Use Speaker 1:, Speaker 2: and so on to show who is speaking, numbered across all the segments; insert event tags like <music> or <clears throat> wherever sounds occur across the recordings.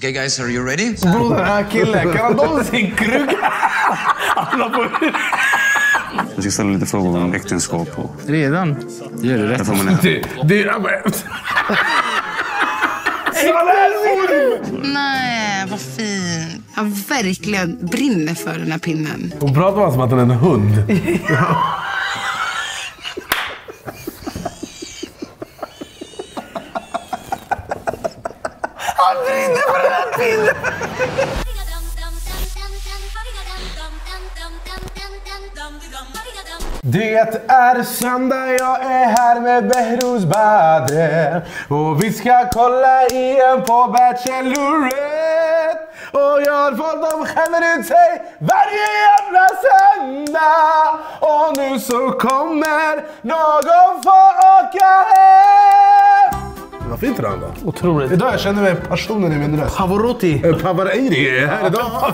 Speaker 1: Okay, guys, are you ready?
Speaker 2: Bro, den här killen, kan han någonsin krugga? <laughs> Han har på
Speaker 3: Jag ska ställa lite frågor om äktenskap. Och
Speaker 4: Redan? Det gör du rätt.
Speaker 3: där får man en
Speaker 2: Det, det <laughs> är...
Speaker 5: Nej, vad fint. Jag verkligen brinner för den här pinnen.
Speaker 2: Hon pratar bara som att den är en hund. <laughs> Han brinner för den här pinnen! Det är söndag, jag är här med Behrouz Badre Och vi ska kolla igen på Bachelorette Och jag har fått dem skämmer ut sig varje jävla söndag. Och nu så kommer någon få åka hem. Vad fint det var ändå.
Speaker 6: Otroligt.
Speaker 2: Idag jag känner mig passionen i min röst.
Speaker 6: Pavarotti.
Speaker 2: Eh, Pavarotti är här idag.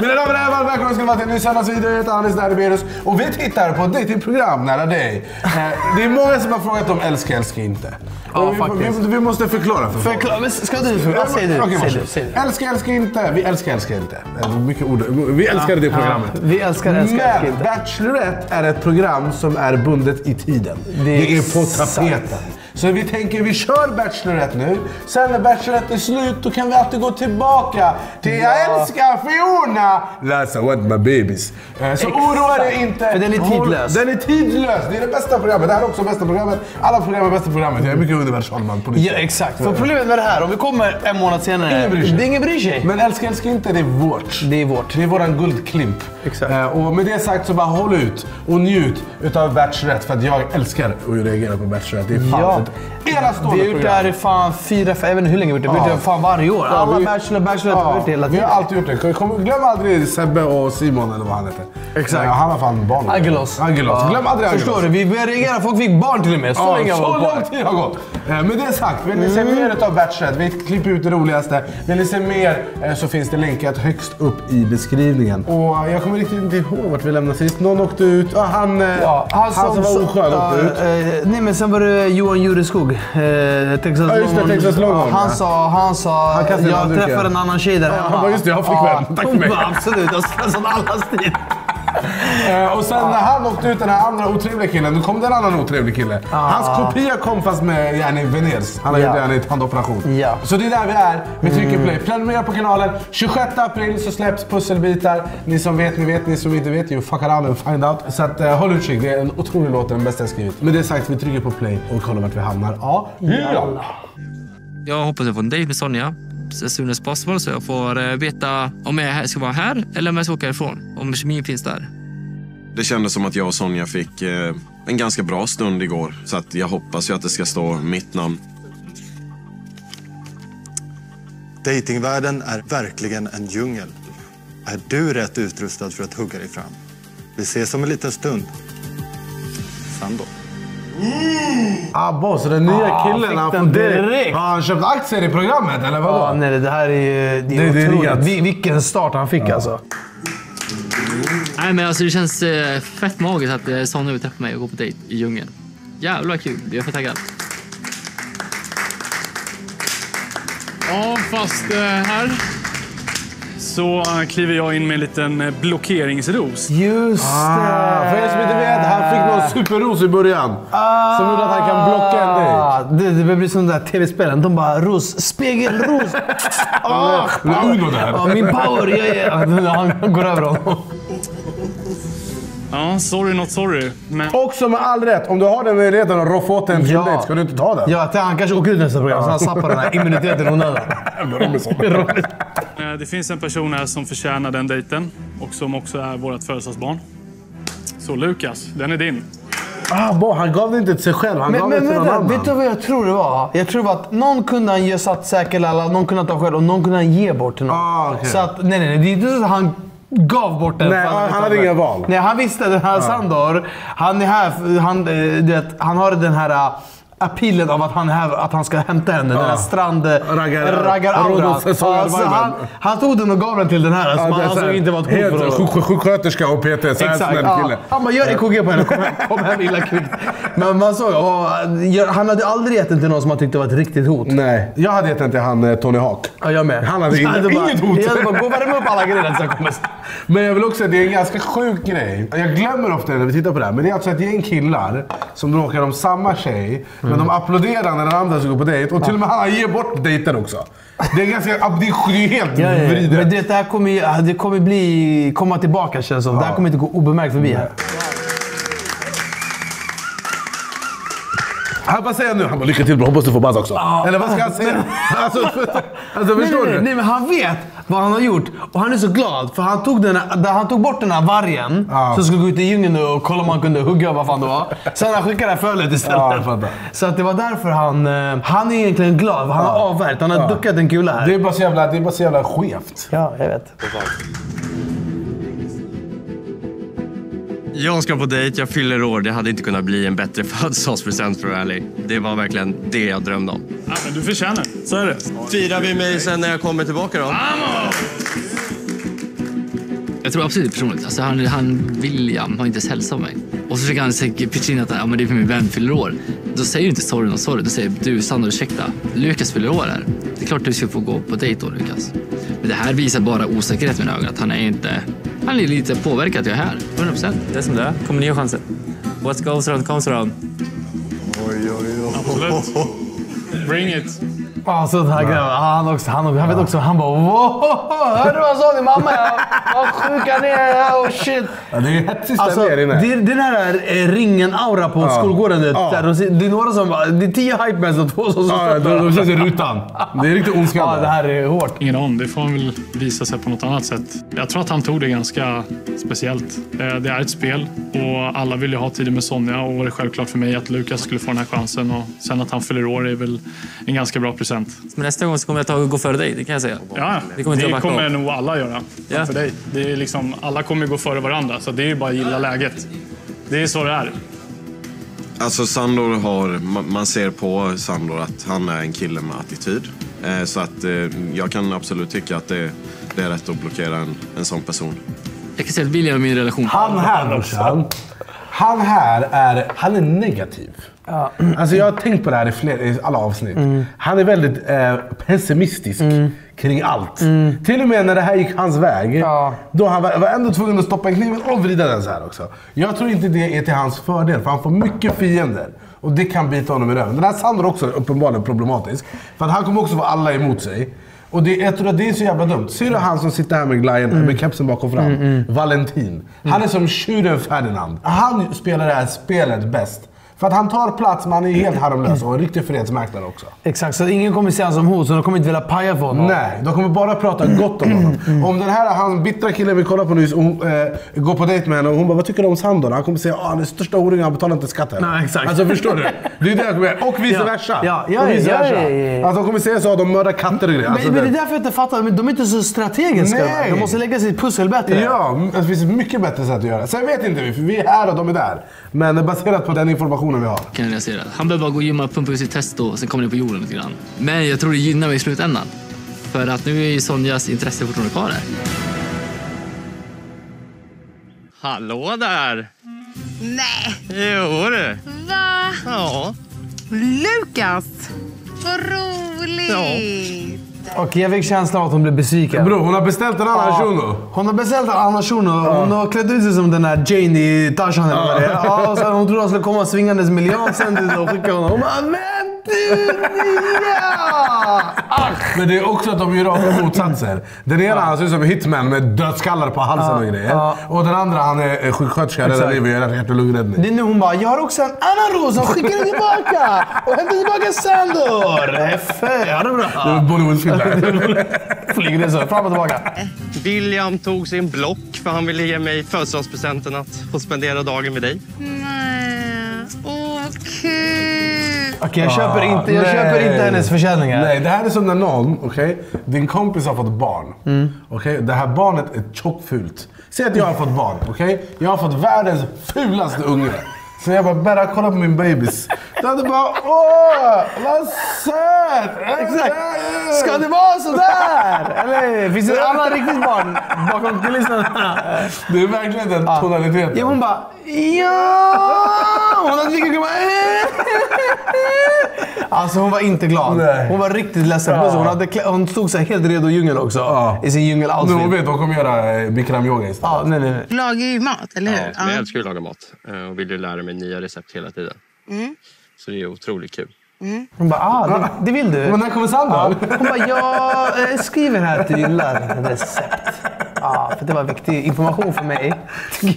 Speaker 2: Mina damer och herrar, välkomna ska ni vara till en ny söndagsvideo. Jag heter Anis Derberus och vi tittar på ett datingprogram nära dig. Eh, Det är många som har frågat om älskar, älskar inte.
Speaker 6: Ja,
Speaker 2: vi,
Speaker 6: faktiskt.
Speaker 2: vi, vi måste förklara för folk.
Speaker 6: Ska du? Vad säger du?
Speaker 2: Okej,
Speaker 6: Säg du, säg du.
Speaker 2: Älskar, älskar inte. Vi älskar, älskar inte. Mycket ord. Vi älskar det programmet.
Speaker 6: Ja, vi älskar, älskar, älskar
Speaker 2: Men
Speaker 6: inte.
Speaker 2: Bachelorette är ett program som är bundet i tiden. Det
Speaker 6: är
Speaker 2: är, på tapeten. Så vi tänker vi kör Bachelorette nu. Sen när Bachelorette är slut då kan vi alltid gå tillbaka till Jag älskar Fiona! Läsa What My Babies. Eh, Så oroa dig inte.
Speaker 6: För den är tidlös.
Speaker 2: Den är tidlös. Det är det bästa programmet. Det här är också bästa programmet. Alla program är bästa programmet. Jag är mycket universalman på
Speaker 6: Ja, exakt. För problemet med det här, om vi kommer en månad senare.
Speaker 2: Ingen bryr sig.
Speaker 6: Det är ingen bryr sig.
Speaker 2: Men älskar, älskar inte, det är vårt.
Speaker 6: Det är vårt.
Speaker 2: Det är våran guldklimp.
Speaker 6: Exakt.
Speaker 2: Eh, och med det sagt så bara håll ut och njut utav Bachelorette. För att jag älskar att reagera på Bachelorette. Det är fan
Speaker 6: Ja.
Speaker 2: account ett enastående
Speaker 6: Vi har gjort det här i fan fyra, fem, jag vet inte hur länge vi har gjort det. Vi har gjort det fan varje år. Alla
Speaker 2: vi-
Speaker 6: Bachelor, Bachelor, vi har gjort det hela
Speaker 2: Vi har
Speaker 6: tiden.
Speaker 2: alltid gjort det. Kom, glöm aldrig Sebbe och Simon eller vad han heter.
Speaker 6: Exakt.
Speaker 2: Eh, han har fan barn.
Speaker 6: Angelos.
Speaker 2: Angelos.
Speaker 6: Ja.
Speaker 2: Glöm aldrig Angelos.
Speaker 6: Förstår du? Vi började reagera, folk fick barn till och med. Så
Speaker 2: Ja,
Speaker 6: länge har
Speaker 2: så lång tid har gått. Eh, Med det sagt, vill ni se
Speaker 6: Mm.
Speaker 2: mer utav Bachelorette, vi klipper ut det roligaste. Vill ni se mer eh, så finns det länkat högst upp i beskrivningen. Och jag kommer riktigt inte ihåg vart vi lämnade sist. Någon åkte ut. Ja, han, eh,
Speaker 6: Ja,
Speaker 2: han, som, var oskön
Speaker 6: ja,
Speaker 2: åkte ut.
Speaker 6: eh, nej men sen var det Johan Jureskog. Eh, Texas
Speaker 2: Ja, just det. Texas Longhorn,
Speaker 6: han sa, han sa
Speaker 2: Han
Speaker 6: jag träffade en annan tjej där hemma.
Speaker 2: han bara, just det, jag har flickvän. Tack för mig. <laughs>
Speaker 6: Absolut, jag har stressat allas tid.
Speaker 2: Eh, och sen när han åkte ut den här andra otrevliga killen, då kom det en annan otrevlig kille. Hans kopia kom fast med yani, Veners. Han har
Speaker 6: Ja.
Speaker 2: gjort yani, ett handoperation.
Speaker 6: Ja.
Speaker 2: Så det är där vi är. Vi trycker play. Prenumerera på kanalen. 26 april så släpps pusselbitar. Ni som vet, ni vet. Ni som inte vet, you fuck around and find out. Så att, eh, håll utkik. Det är en otrolig låt, den bästa jag skrivit. Med det sagt, vi trycker på play och kollar vart vi hamnar. Ja, ja.
Speaker 7: Jag hoppas jag får en dejt med Sonja as soon as possible så jag får eh, veta om jag ska vara här eller om jag ska åka ifrån. Om kemin finns där.
Speaker 8: Det kändes som att jag och Sonja fick eh, en ganska bra stund igår. Så att jag hoppas ju att det ska stå mitt namn.
Speaker 9: Datingvärlden är verkligen en djungel. Är du rätt utrustad för att hugga dig fram? Vi ses om en liten stund. Sandor.
Speaker 2: Ah, boss, den nya
Speaker 6: Ah,
Speaker 2: killen.
Speaker 6: fick
Speaker 2: han får direkt.
Speaker 6: direkt.
Speaker 2: Har han köpt aktier i programmet eller vadå?
Speaker 6: Ja, nej, det här är ju det är
Speaker 2: Det- det är
Speaker 6: otroligt.
Speaker 2: riggat.
Speaker 6: Vi- Vilken start han fick alltså.
Speaker 7: Nej, men alltså, det känns eh, fett magiskt att eh, Sonja vill träffa mig och gå på dejt i djungeln. Jävlar kul. Jag är fett taggad.
Speaker 10: Ja, fast eh, här så eh, kliver jag in med en liten eh, blockeringsros.
Speaker 6: Just
Speaker 2: Ah, för er som inte vet, han fick någon superros i början.
Speaker 6: Ah.
Speaker 2: Som gjorde att han kan blocka en dejt.
Speaker 6: Det, det blir som de där tv-spelen. De bara ros, spegelros. <laughs> Ah,
Speaker 2: Det där.
Speaker 6: ja, min power, ja, ja. Han går över honom.
Speaker 10: Ja, sorry not sorry. Men
Speaker 2: Också med all rätt, om du har den möjligheten att roffa åt en till
Speaker 6: Ja.
Speaker 2: dejt, ska du inte ta den?
Speaker 6: Ja, han kanske åker ut nästa program så han zappar den här immuniteten onödan. <laughs>
Speaker 10: eh, det finns en person här som förtjänar den dejten och som också är vårt födelsedagsbarn. Så Lukas, den är din.
Speaker 2: Ah, bo, han gav det inte till sig själv, han
Speaker 6: Men,
Speaker 2: gav
Speaker 6: men
Speaker 2: det till någon
Speaker 6: vänta,
Speaker 2: annan.
Speaker 6: vet du vad jag tror det var? Jag tror att någon kunde han ge satt säkerlalla, någon kunde han ta själv och någon kunde han ge bort till någon.
Speaker 2: Ah, okej.
Speaker 6: Så att, nej, nej, nej. Det är inte så att han gav bort den.
Speaker 2: Nej, han
Speaker 6: visste
Speaker 2: hade inga val.
Speaker 6: Nej, han visste den här Sandor. Han är här, han, eh, du vet, han har den här... appealen av att han, här, att han ska hämta henne. Den här strand...
Speaker 2: Raggar-
Speaker 6: Raggar-auran.
Speaker 2: Säsongviben.
Speaker 6: han, han tog den och gav den till den här som
Speaker 2: Ja, här,
Speaker 6: ansåg inte var ett hot för honom.
Speaker 2: sjuk- Sjuksköterska och PT, så här
Speaker 6: Exakt.
Speaker 2: snäll
Speaker 6: Ja.
Speaker 2: kille.
Speaker 6: Han bara, gör EKG på henne. Kom hem, kom hem illa kvickt. Men man såg, han hade aldrig gett den till någon som han tyckte var ett riktigt hot.
Speaker 2: Nej, jag hade gett den till han eh, Tony Hawk.
Speaker 6: Ja, jag med.
Speaker 2: Han hade <laughs>
Speaker 6: Jag
Speaker 2: inget-
Speaker 6: bara,
Speaker 2: hot.
Speaker 6: Jag hade bara, gå och värma upp alla grejer som kommer.
Speaker 2: Men jag vill också säga att det är en ganska sjuk grej. Jag glömmer ofta när vi tittar på det här, men det är alltså ett gäng killar som bråkar om samma tjej, men de applåderar när den andra ska gå på dejt. Och till och med han ger bort dejten också. Det är ganska... Det är, helt
Speaker 6: Ja, ja,
Speaker 2: vridet.
Speaker 6: Men det, det här kommer, det kommer bli, komma tillbaka känns det som. Det här kommer inte gå obemärkt förbi här.
Speaker 2: Han bara säger nu, han bara lycka till bro, hoppas du får buzz också. Eller vad ska han säga? <laughs> Alltså, alltså
Speaker 6: Nej,
Speaker 2: förstår
Speaker 6: nej,
Speaker 2: du?
Speaker 6: nej, men han vet vad han har gjort och han är så glad för han tog, den här, där han tog bort den här vargen
Speaker 2: Ja.
Speaker 6: som skulle gå ut i djungeln och kolla om han kunde hugga vad fan det var. <laughs> Sen han skickade det här fölet istället.
Speaker 2: Ja,
Speaker 6: så att det var därför han... eh, Han är egentligen glad han har avvärjt. Han har duckat en kula här.
Speaker 2: Det är bara så jävla, det är bara så jävla skevt.
Speaker 6: Ja, jag vet.
Speaker 1: Jag ska på dejt, jag fyller år. Det hade inte kunnat bli en bättre <laughs> födelsedagspresent för att vara ärlig. Det var verkligen det jag drömde om.
Speaker 10: Ja, men du förtjänar Så är det.
Speaker 1: Firar vi mig sen när jag kommer tillbaka då?
Speaker 7: Jag tror absolut personligt. Alltså han, han, William har inte ens hälsat mig. Och så försöker han säkert pitcha in att ja, men det är för min vän fyller år. Då säger du inte sorry och sorry. Då säger du Sandor ursäkta. Lukas fyller år här. Det är klart du ska få gå på dejt då Lukas. Men det här visar bara osäkerhet i mina ögon. Att han är inte... Han är lite påverkad att jag är här. 100 procent.
Speaker 4: Det är som det är. kommer nya chanser. What goes around comes around.
Speaker 10: Absolut. <laughs> Bring it.
Speaker 6: Ja, så den här grabben. Han, också, han, han vet också. Han bara wow! Hörde du vad han sa din mamma? Ja, Vad sjuk han är! Oh shit!
Speaker 2: Ja, det är ju hetsig
Speaker 6: Alltså, det,
Speaker 2: inne.
Speaker 6: det är den här eh, ringen-aura på skolgården. du vet.
Speaker 2: Ja.
Speaker 6: Där de Det är några som bara- Det är tio hypemans och två som
Speaker 2: Ja, de, de känns i rutan. Det är riktigt <laughs>
Speaker 6: Ja,
Speaker 2: ondskande.
Speaker 6: det här är hårt.
Speaker 10: Ingen aning, det får han väl visa sig på något annat sätt. Jag tror att han tog det ganska speciellt. Eh, Det är ett spel och alla vill ju ha tiden med Sonja och det är självklart för mig att Lukas skulle få den här chansen och sen att han fyller år är väl en ganska bra present.
Speaker 4: Men nästa gång så kommer jag ta och gå före dig, det kan jag säga.
Speaker 10: Ja,
Speaker 4: Vi kommer inte
Speaker 10: det kommer nog alla göra.
Speaker 4: Ja.
Speaker 10: För dig. Det är liksom, alla kommer gå före varandra så det är ju bara att gilla läget. Det är så det är.
Speaker 8: Alltså Sandor har, ma- man ser på Sandor att han är en kille med attityd. Eh, Så att eh, jag kan absolut tycka att det, det är rätt att blockera en, en sån person.
Speaker 7: Jag kan säga att William i min relation...
Speaker 2: Han här brorsan. Han här är, han är negativ. Alltså jag har tänkt på det här i, fler, i alla avsnitt. Han är väldigt eh, pessimistisk kring allt. Till och med när det här gick hans väg.
Speaker 6: Ja.
Speaker 2: Då han var, var ändå tvungen att stoppa kniven och vrida den så här också. Jag tror inte det är till hans fördel, för han får mycket fiender. Och det kan bita honom i röven. Den här Sandro också är uppenbarligen problematisk. För att han kommer också få alla emot sig. Och det, jag tror att det är så jävla dumt. Ser du han som sitter här med glajen, med kepsen bakom fram? Valentin. Han är som tjuren Ferdinand. Han spelar det här spelet bäst. För att han tar plats, men han är helt harmlös och en riktig fredsmäklare också.
Speaker 6: Exakt, så ingen kommer se honom som hot, så de kommer inte vilja paja för honom.
Speaker 2: Nej, de kommer bara prata gott om honom. Om den här han bittra killen vi kollar på nyss och hon, eh, går på dejt med henne och hon bara “Vad tycker du om Sandor?” Han kommer säga “Ah, han är största horungen, han betalar inte skatt heller."
Speaker 6: Nej, exakt.
Speaker 2: Alltså förstår du? Det är det jag kommer Och vice versa.
Speaker 6: Ja, ja,
Speaker 2: och vice
Speaker 6: ja,
Speaker 2: versa.
Speaker 6: ja, ja, ja.
Speaker 2: Alltså de kommer säga så att de mördar katter och grejer. Alltså,
Speaker 6: Men, men det är därför jag inte fattar. De är inte så strategiska.
Speaker 2: Nej.
Speaker 6: De måste lägga sitt pussel bättre.
Speaker 2: Ja, det finns mycket bättre sätt att göra. Sen vet inte vi, för vi är här och de är där. Men baserat på den informationen vi har.
Speaker 7: kan jag realisera. Han behöver bara gå och gymma, pumpa ut sitt testo och sen kommer det på jorden lite grann. Men jag tror det gynnar mig i slutändan. För att nu är ju Sonjas intresse fortfarande kvar här.
Speaker 1: Hallå där!
Speaker 5: Nej,
Speaker 1: Jo du.
Speaker 5: va?
Speaker 1: Ja.
Speaker 5: Lukas! Vad roligt!
Speaker 6: Och jag fick känslan av att hon blev besviken.
Speaker 2: Bro, hon har beställt en annan shuno.
Speaker 6: Hon har beställt en annan shuno. Hon har klätt ut sig som den här Jane i Tarzan eller vad det är. Ja, hon trodde han skulle komma svingandes med lian sen och skicka honom. Hon bara “Men du Ria!”
Speaker 2: Men det är också att de gör raka motsatser. Den ena han ser ut som en hitman med dödskallar på halsen och grejer.
Speaker 6: ja.
Speaker 2: Och den andra han är eh, sjuksköterska, räddar liv och gör hjärt och lungräddning.
Speaker 6: Det är nu hon bara “Jag har också en annan ros som skickar den tillbaka!” och hämtar tillbaka Sandor. F, ja det är
Speaker 2: Det
Speaker 6: bra.
Speaker 2: är Bollywoodfilm.
Speaker 6: Flyger det så, fram och tillbaka.
Speaker 1: William tog sin block för han ville ge mig födelsedagspresenten att få spendera dagen med dig.
Speaker 5: Nej, åh kul!
Speaker 6: Okej, jag köper inte, jag
Speaker 2: nej.
Speaker 6: köper inte hennes försäljningar.
Speaker 2: Nej, det här är som när någon, okej, din kompis har fått barn. Okej, det här barnet är tjockfult. Säg att jag har fått barn, okej? Jag har fått världens fulaste unge. Så jag bara, Berra kolla på min babys. Du hade bara, åh, vad söt!
Speaker 6: Exakt. Ska det vara sådär? Eller finns det ett annat riktigt barn bakom kulisserna?
Speaker 2: Det är verkligen den tonaliteten.
Speaker 6: Ja, hon bara ja. Hon hade lika bara Alltså hon var inte glad.
Speaker 2: Nej.
Speaker 6: Hon var riktigt ledsen.
Speaker 2: Ja.
Speaker 6: Hon, hade, hon stod så här helt redo i djungeln också.
Speaker 2: Ja.
Speaker 6: I sin djungeloutfit.
Speaker 2: hon vet hon kommer göra eh, bikram yoga istället.
Speaker 6: Ja, nej, nej,
Speaker 5: lagar ju mat, eller hur?
Speaker 1: Ja, jag älskar ju att laga mat eh, och vill ju lära mig nya recept hela tiden. Så det är otroligt kul.
Speaker 6: Hon bara, ah, det, det vill du?
Speaker 2: Men när kommer Sandra?
Speaker 6: Hon bara, jag eh, skriver här att du gillar recept. Ja, för det var viktig information för mig.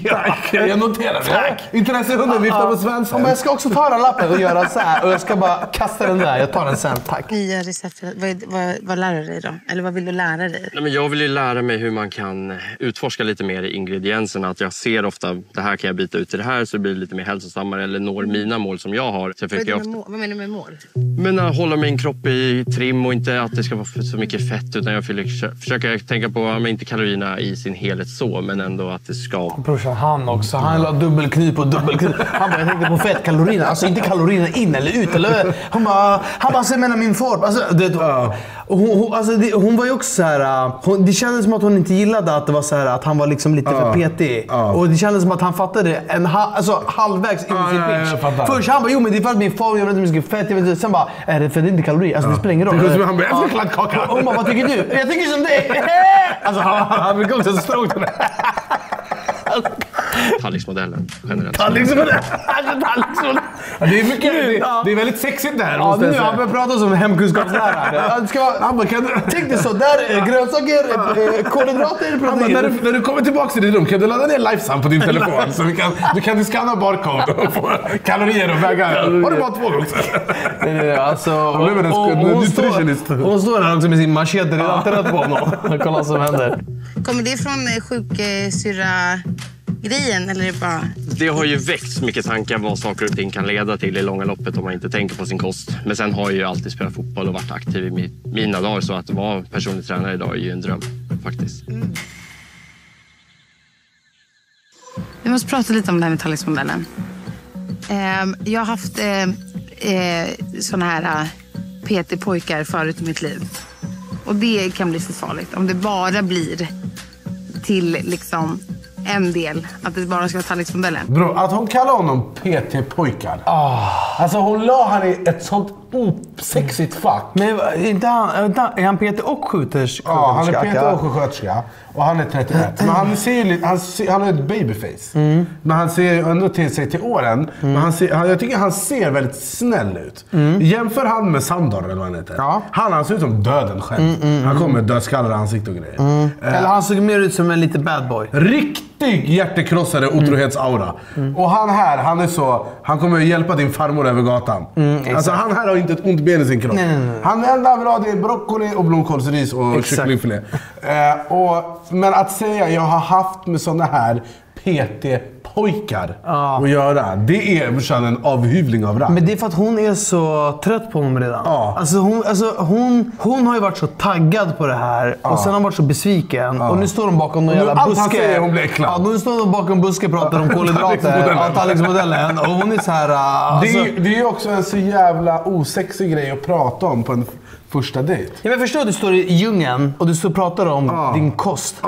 Speaker 2: Tack! Jag noterar det. Tack! Intressehunden viftar på svansen.
Speaker 6: jag ska också ta den lappen och göra så här. Och jag ska bara kasta den där. Jag tar den sen, tack.
Speaker 5: Nya recept. Vad, vad, vad lär du dig då? Eller vad vill du lära dig?
Speaker 1: Nej, men jag vill ju lära mig hur man kan utforska lite mer i ingredienserna. Att jag ser ofta det här kan jag byta ut till det här så det blir lite mer hälsosammare eller når mina mål som jag har. Så jag ofta,
Speaker 5: vad menar du med mål?
Speaker 1: men att hålla min kropp i trim och inte att det ska vara för så mycket fett utan jag försöker, tänka på, men inte kalorierna i sin helhet så men ändå att det ska
Speaker 6: Brorsan, han också. Han la dubbelkniv på dubbelkniv. Han bara, jag tänkte på fettkalorierna. Alltså inte kalorierna in eller ut. Eller, Han bara, han bara, alltså, jag menar min form. Alltså, det, och hon, hon, alltså, det, hon var ju också så här. uh, Hon, det kändes som att hon inte gillade att det var så här, att han var liksom lite för petig. Och det kändes som att han fattade en ha, alltså, halvvägs in i sin pitch. Först han bara, jo men det är för att min form, jag vet inte hur mycket fett, jag vet inte. Sen bara, är det för det är inte kalorier? Alltså det spelar ingen roll.
Speaker 2: Det som han bara, jag ska kladdkaka.
Speaker 6: Hon bara, vad tycker du? Jag tycker som dig. <laughs> Alltså han, han brukar också stråka <laughs> det.
Speaker 1: Tallriksmodellen generellt.
Speaker 6: Tallriksmodell. <laughs> Tallriksmodell.
Speaker 2: Ja, Det är, mycket, det,
Speaker 6: Ja.
Speaker 2: det är väldigt sexigt det här.
Speaker 6: Ja, nu
Speaker 2: säga.
Speaker 6: han börjar prata som hemkunskapslärare. Ska vara-
Speaker 2: Han bara, kan du...
Speaker 6: Tänk dig så, där eh, grönsaker, eh, kolhydrater,
Speaker 2: bara, när, du, när du kommer tillbaka till ditt rum, kan du ladda ner Lifesum på din telefon? Så vi kan, du kan scanna barcode och få kalorier och väga. Har du bara två gånger?
Speaker 6: Nej, nej, nej, alltså,
Speaker 2: Han blev en
Speaker 6: och- och hon,
Speaker 2: nutritionist.
Speaker 6: står, hon står där också med sin machete redan trött på honom. <laughs> Kolla vad som händer.
Speaker 5: Kommer det från eh, sjuksyrra-grejen? Eller är det bara...
Speaker 1: Det har ju väckts mycket tankar vad saker och ting kan leda till i långa loppet om man inte tänker på sin kost. Men sen har jag ju alltid spelat fotboll och varit aktiv i mi- mina dagar så att vara personlig tränare idag är ju en dröm faktiskt.
Speaker 5: Vi måste prata lite om det här med tallriksmodellen. Ehm, jag har haft eh, eh, såna här eh, PT-pojkar förut i mitt liv. Och det kan bli för farligt. Om det bara blir till liksom en del. Att det bara ska vara tallriksmodellen.
Speaker 2: Bro, att hon kallar honom PT-pojkar. Alltså hon la han i ett sånt osexigt fack.
Speaker 6: Men inte han, han- är han Peter och sjuksköterska?
Speaker 2: Ja, han är PT och sjuksköterska och han är 31. Men han, ser ju han, ser, han har ett babyface.
Speaker 6: Mm.
Speaker 2: Men han ser ju ändå till sig till åren. Men han ser, han, jag tycker han ser väldigt snäll ut. Jämför han med Sandor eller vad han heter.
Speaker 6: Mm. Ja.
Speaker 2: Han, han ser ut som döden själv. Han kommer med dödskallar i ansiktet och grejer.
Speaker 6: Mm.
Speaker 2: Eh,
Speaker 6: Eller han såg mer ut som en liten bad boy.
Speaker 2: Riktig hjärtekrossare otrohetsaura.
Speaker 6: Mm.
Speaker 2: Och han här, han är så... Han kommer hjälpa din farmor över gatan. alltså han här har inte ett ont ben i sin kropp.
Speaker 6: Nej, nej, nej.
Speaker 2: Han enda han vill ha det är broccoli och blomkålsris och kycklingfilé. Eh, och, men att säga jag har haft med såna här PT-pojkar
Speaker 6: Ja.
Speaker 2: att göra. Det är brorsan en avhyvling av rang.
Speaker 6: Men det är för att hon är så trött på honom redan.
Speaker 2: Ja.
Speaker 6: Alltså hon, alltså hon, hon har ju varit så taggad på det här och sen har hon varit så besviken. Och nu står de bakom någon
Speaker 2: nu
Speaker 6: jävla
Speaker 2: allt
Speaker 6: buske.
Speaker 2: han säger, hon blir äcklad.
Speaker 6: Ja, nu står de bakom buske och pratar om <laughs> kolhydrater. Ja. Och hon är så här...
Speaker 2: det,
Speaker 6: Alltså,
Speaker 2: är, det är också en så jävla osexig grej att prata om på en första dejt.
Speaker 6: Ja, men förstår du, du står i djungeln och du står och pratar om din kost. <laughs>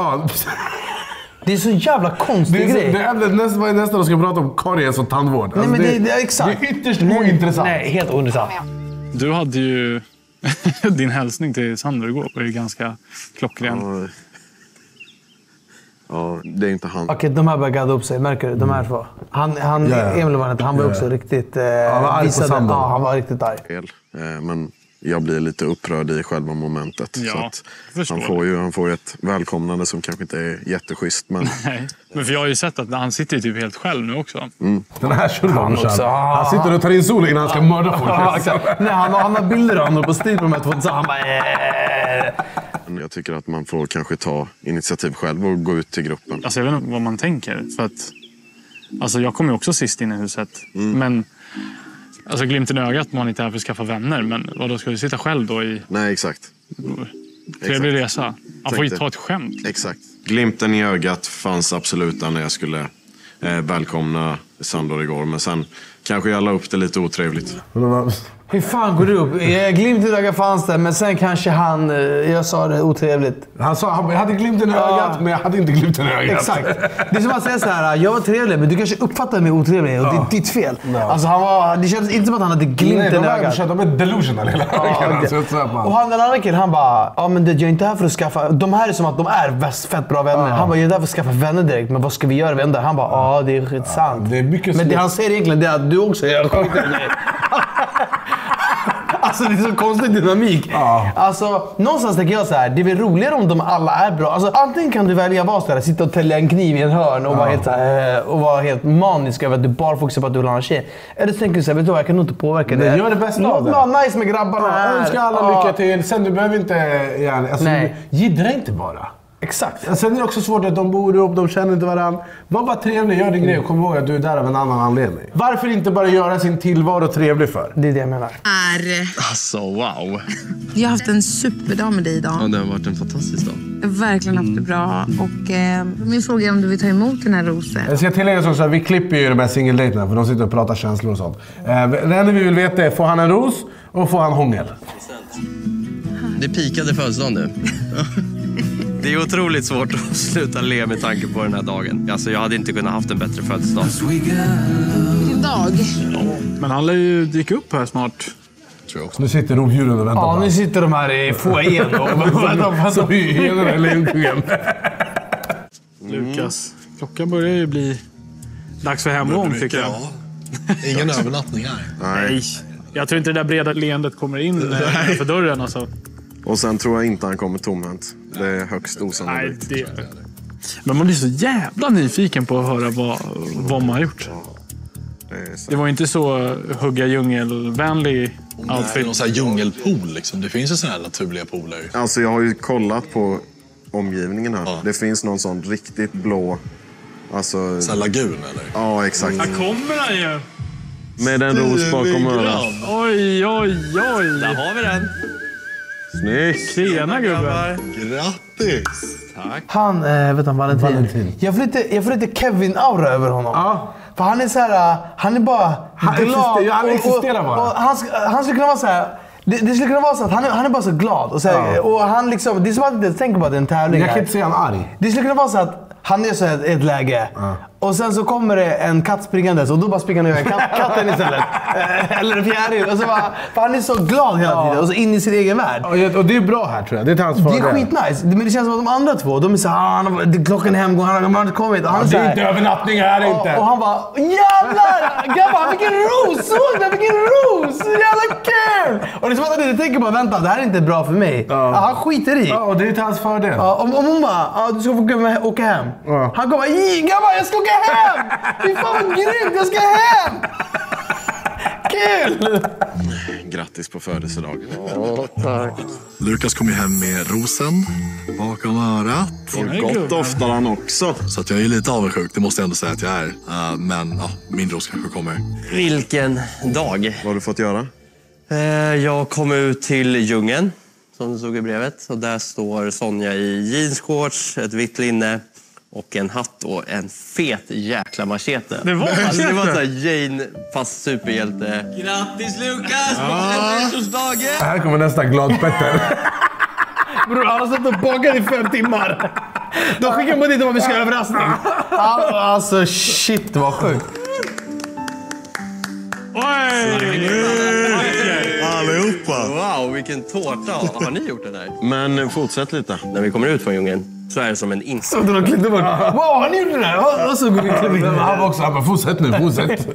Speaker 2: Ja.
Speaker 6: Det är så jävla konstig
Speaker 2: Det är, så,
Speaker 6: grej.
Speaker 2: det är nästan, vad är nästan de ska prata om karies och tandvård.
Speaker 6: Nej,
Speaker 2: Alltså
Speaker 6: men det, det, är exakt.
Speaker 2: det är ytterst ointressant.
Speaker 6: Nej, helt ointressant.
Speaker 10: Du hade ju... <laughs> Din hälsning till Sandro igår var ju ganska klockren.
Speaker 8: Ja, det är inte han.
Speaker 6: Okej, de här börjar gadda upp sig. Märker du? De här två. Han, han,
Speaker 2: Ja, ja.
Speaker 6: Emil var inte, han var
Speaker 2: Ja,
Speaker 6: också
Speaker 2: ja.
Speaker 6: riktigt... Eh,
Speaker 2: Han var arg på Sandor.
Speaker 6: Ja, han var riktigt arg.
Speaker 8: fel. Eh, Men jag blir lite upprörd i själva momentet.
Speaker 10: Ja,
Speaker 8: så han, får ju, han får ju ett välkomnande som kanske inte är jätteschysst. Men <laughs>
Speaker 10: Nej. Men för jag har ju sett att han sitter ju typ helt själv nu också.
Speaker 2: Den här
Speaker 6: också.
Speaker 2: brorsan. Han sitter och tar in sol innan han ska mörda folk. <laughs>
Speaker 6: Nej, han, han har bilder av honom på på de här två. Han bara... Eh.
Speaker 8: men jag tycker att man får kanske ta initiativ själv och gå ut till gruppen.
Speaker 10: Alltså jag vet inte vad man tänker. För att, alltså jag kom ju också sist in i huset. Men alltså glimten i ögat man inte är för att skaffa vänner. Men vadå, ska du sitta själv då i
Speaker 8: Nej, exakt.
Speaker 10: trevlig resa? Han får ju ta ett skämt.
Speaker 8: Exakt. Glimten i ögat fanns absolut där när jag skulle eh, välkomna Sandor igår. Men sen kanske jag la upp det lite otrevligt.
Speaker 6: Hur fan går det upp? Glimt i ögat fanns det, men sen kanske han... eh, Jag sa det otrevligt.
Speaker 2: Han sa han, hade glimten i ögat, men jag hade inte glimten i ögat.
Speaker 6: Exakt. Det är som att säga så här, jag var trevlig, men du kanske uppfattade mig otrevlig och det är ditt fel. Alltså, han var, det kändes inte som att han hade
Speaker 2: Nej,
Speaker 6: glimten i
Speaker 2: är,
Speaker 6: ögat.
Speaker 2: de är delusional hela
Speaker 6: Ja,
Speaker 2: alltså,
Speaker 6: Och han den andra killen, han bara, ja men det, jag är inte här för att skaffa... De här är som att de är fett bra vänner. Han bara, jag är där för att skaffa vänner direkt, men vad ska vi göra vänner? Han bara, ja det är sant.
Speaker 2: det är mycket
Speaker 6: men det han säger egentligen det är att du också gör skit. <laughs> Alltså det är så konstig dynamik. Alltså, någonstans tänker jag så här, det är väl roligare om de alla är bra. Alltså, antingen kan du välja att vara så här, sitta och tälja en kniv i en hörn och, vara helt, här, eh, och vara helt manisk över att du bara fokuserar på att du vill ha en tjej. Eller så tänker du så här, vet du vad, jag kan nog inte påverka det.
Speaker 2: Gör det bästa av det.
Speaker 6: Låt nice med grabbarna.
Speaker 2: Ja,
Speaker 6: här.
Speaker 2: önskar alla
Speaker 6: Ja.
Speaker 2: lycka till. Sen du behöver inte gärna... Alltså,
Speaker 6: Nej.
Speaker 2: Jiddra inte bara.
Speaker 6: Exakt.
Speaker 2: Sen är det också svårt att de bor ihop, de känner inte varandra. Var bara trevlig, gör din grej och kom ihåg att du är där av en annan anledning. Varför inte bara göra sin tillvaro trevlig för?
Speaker 6: Det är det jag menar.
Speaker 5: Är,
Speaker 1: Alltså wow.
Speaker 5: vi har haft en superdag med dig idag.
Speaker 1: Ja, det har varit en fantastisk dag.
Speaker 5: Jag har verkligen haft det bra. Och, eh, min fråga är om du vill ta emot den här rosen.
Speaker 2: Jag ska tillägga också att vi klipper ju de här singeldejterna för de sitter och pratar känslor och sånt. Eh, det enda vi vill veta är, får han en ros och får han hångel?
Speaker 1: Det pikade födelsedagen nu. <laughs> Det är otroligt svårt att sluta le med tanke på den här dagen. Alltså, jag hade inte kunnat haft en bättre födelsedag.
Speaker 5: Vilken dag.
Speaker 10: Men han lär ju dyka upp här snart.
Speaker 2: Nu sitter rovdjuren och väntar
Speaker 6: Ja,
Speaker 2: på
Speaker 6: nu sitter de här i foajén och väntar på
Speaker 2: hyenorna i Lejonkungen.
Speaker 10: Lukas, klockan börjar ju bli dags för hemgång tycker jag.
Speaker 11: Ingen övernattning här.
Speaker 10: Nej. Jag tror inte det där breda leendet kommer in eh, för dörren. Alltså.
Speaker 8: Och sen tror jag inte han kommer tomhänt. Det är högst
Speaker 10: Nej,
Speaker 8: osannolikt.
Speaker 10: det... Men man blir så jävla nyfiken på att höra vad, vad man har gjort. Det var ju inte så hugga djungelvänlig outfit.
Speaker 11: någon sån här djungelpool liksom. Det finns ju såna här naturliga pooler.
Speaker 8: Alltså jag har ju kollat på omgivningen här. Det finns någon sån riktigt blå... Alltså...
Speaker 11: Sån här lagun eller?
Speaker 8: Ja, exakt.
Speaker 10: Här kommer han ju!
Speaker 8: Med en ros bakom örat.
Speaker 10: Oj, oj, oj!
Speaker 1: Där har vi den.
Speaker 8: Snyggt!
Speaker 10: Tjena gubben!
Speaker 11: Grattis!
Speaker 6: Han, eh, vet han, Valentin.
Speaker 2: Valentin.
Speaker 6: Jag får lite, jag får lite Kevin-aura över honom.
Speaker 2: Ja.
Speaker 6: För han är så här, eh, han är bara
Speaker 2: Han
Speaker 6: glad.
Speaker 2: existerar- ja, han
Speaker 6: och-
Speaker 2: existerar
Speaker 6: och,
Speaker 2: bara.
Speaker 6: Och han, han skulle kunna vara så här. Det, det skulle kunna vara så att han är, han är bara så glad. Och, så här,
Speaker 2: Ja.
Speaker 6: och han liksom, det är som att jag inte tänker på att det är en tävling.
Speaker 2: Jag kan
Speaker 6: här.
Speaker 2: inte säga han arg.
Speaker 6: Det skulle kunna vara så att han är så här i ett läge och sen så kommer det en katt springandes och då bara springer han iväg katt, <laughs> katten istället. Eh, Eller en fjäril. Och så bara, för han är så glad hela tiden och så in i sin egen värld.
Speaker 2: Och det är bra här tror jag. Det är till hans
Speaker 6: Det
Speaker 2: fördel.
Speaker 6: är skitnice. Men det känns som att de andra två, de är såhär, ah, det- klockan är hemgång, han har inte kommit. Och han är
Speaker 2: det
Speaker 6: så
Speaker 2: är
Speaker 6: här-
Speaker 2: inte övernattning här
Speaker 6: och,
Speaker 2: inte.
Speaker 6: och han bara, jävlar! Grabbar, vilken ros! Såg ni vilken ros? Jävla kul! Och det är som att han inte tänker bara, vänta, det här är inte bra för mig. Ja. han skiter i.
Speaker 2: Ja, och det är till hans fördel.
Speaker 6: Ja, om, om hon bara, ja, du ska få åka hem.
Speaker 2: Ja.
Speaker 6: Han kommer, "J, grabbar jag ska åka hem! Fy fan vad grymt, jag ska hem! Kul!
Speaker 8: Grattis på födelsedagen.
Speaker 11: Lukas kom ju hem med rosen bakom örat.
Speaker 8: Och gott doftar han också.
Speaker 11: Så att jag är lite avundsjuk, det måste jag ändå säga att jag är. Uh, men ja, min ros kanske kommer.
Speaker 1: Vilken dag.
Speaker 8: Vad har du fått göra?
Speaker 1: Eh, Jag kom ut till djungeln, som det stod i brevet. Och där står Sonja i jeansshorts, ett vitt linne och en hatt och en fet jäkla machete.
Speaker 10: Det var
Speaker 1: alltså, det var så här Jane fast superhjälte. Grattis Lukas på födelsedagen!
Speaker 2: Här kommer nästa glad-Petter.
Speaker 6: Bror, han har suttit och bakat i fem timmar. De skickar mig dit om vi ska ha överraskning. All- Alltså shit vad sjukt.
Speaker 11: Allihopa!
Speaker 1: Wow, vilken tårta! Har ni gjort det där?
Speaker 8: Men fortsätt lite.
Speaker 1: När vi kommer ut från djungeln så är det som en insekt.
Speaker 6: Så de klippte bort. Wow, har ni gjort det där? Och så går vi in.
Speaker 2: Han var också, han bara fortsätt nu, fortsätt.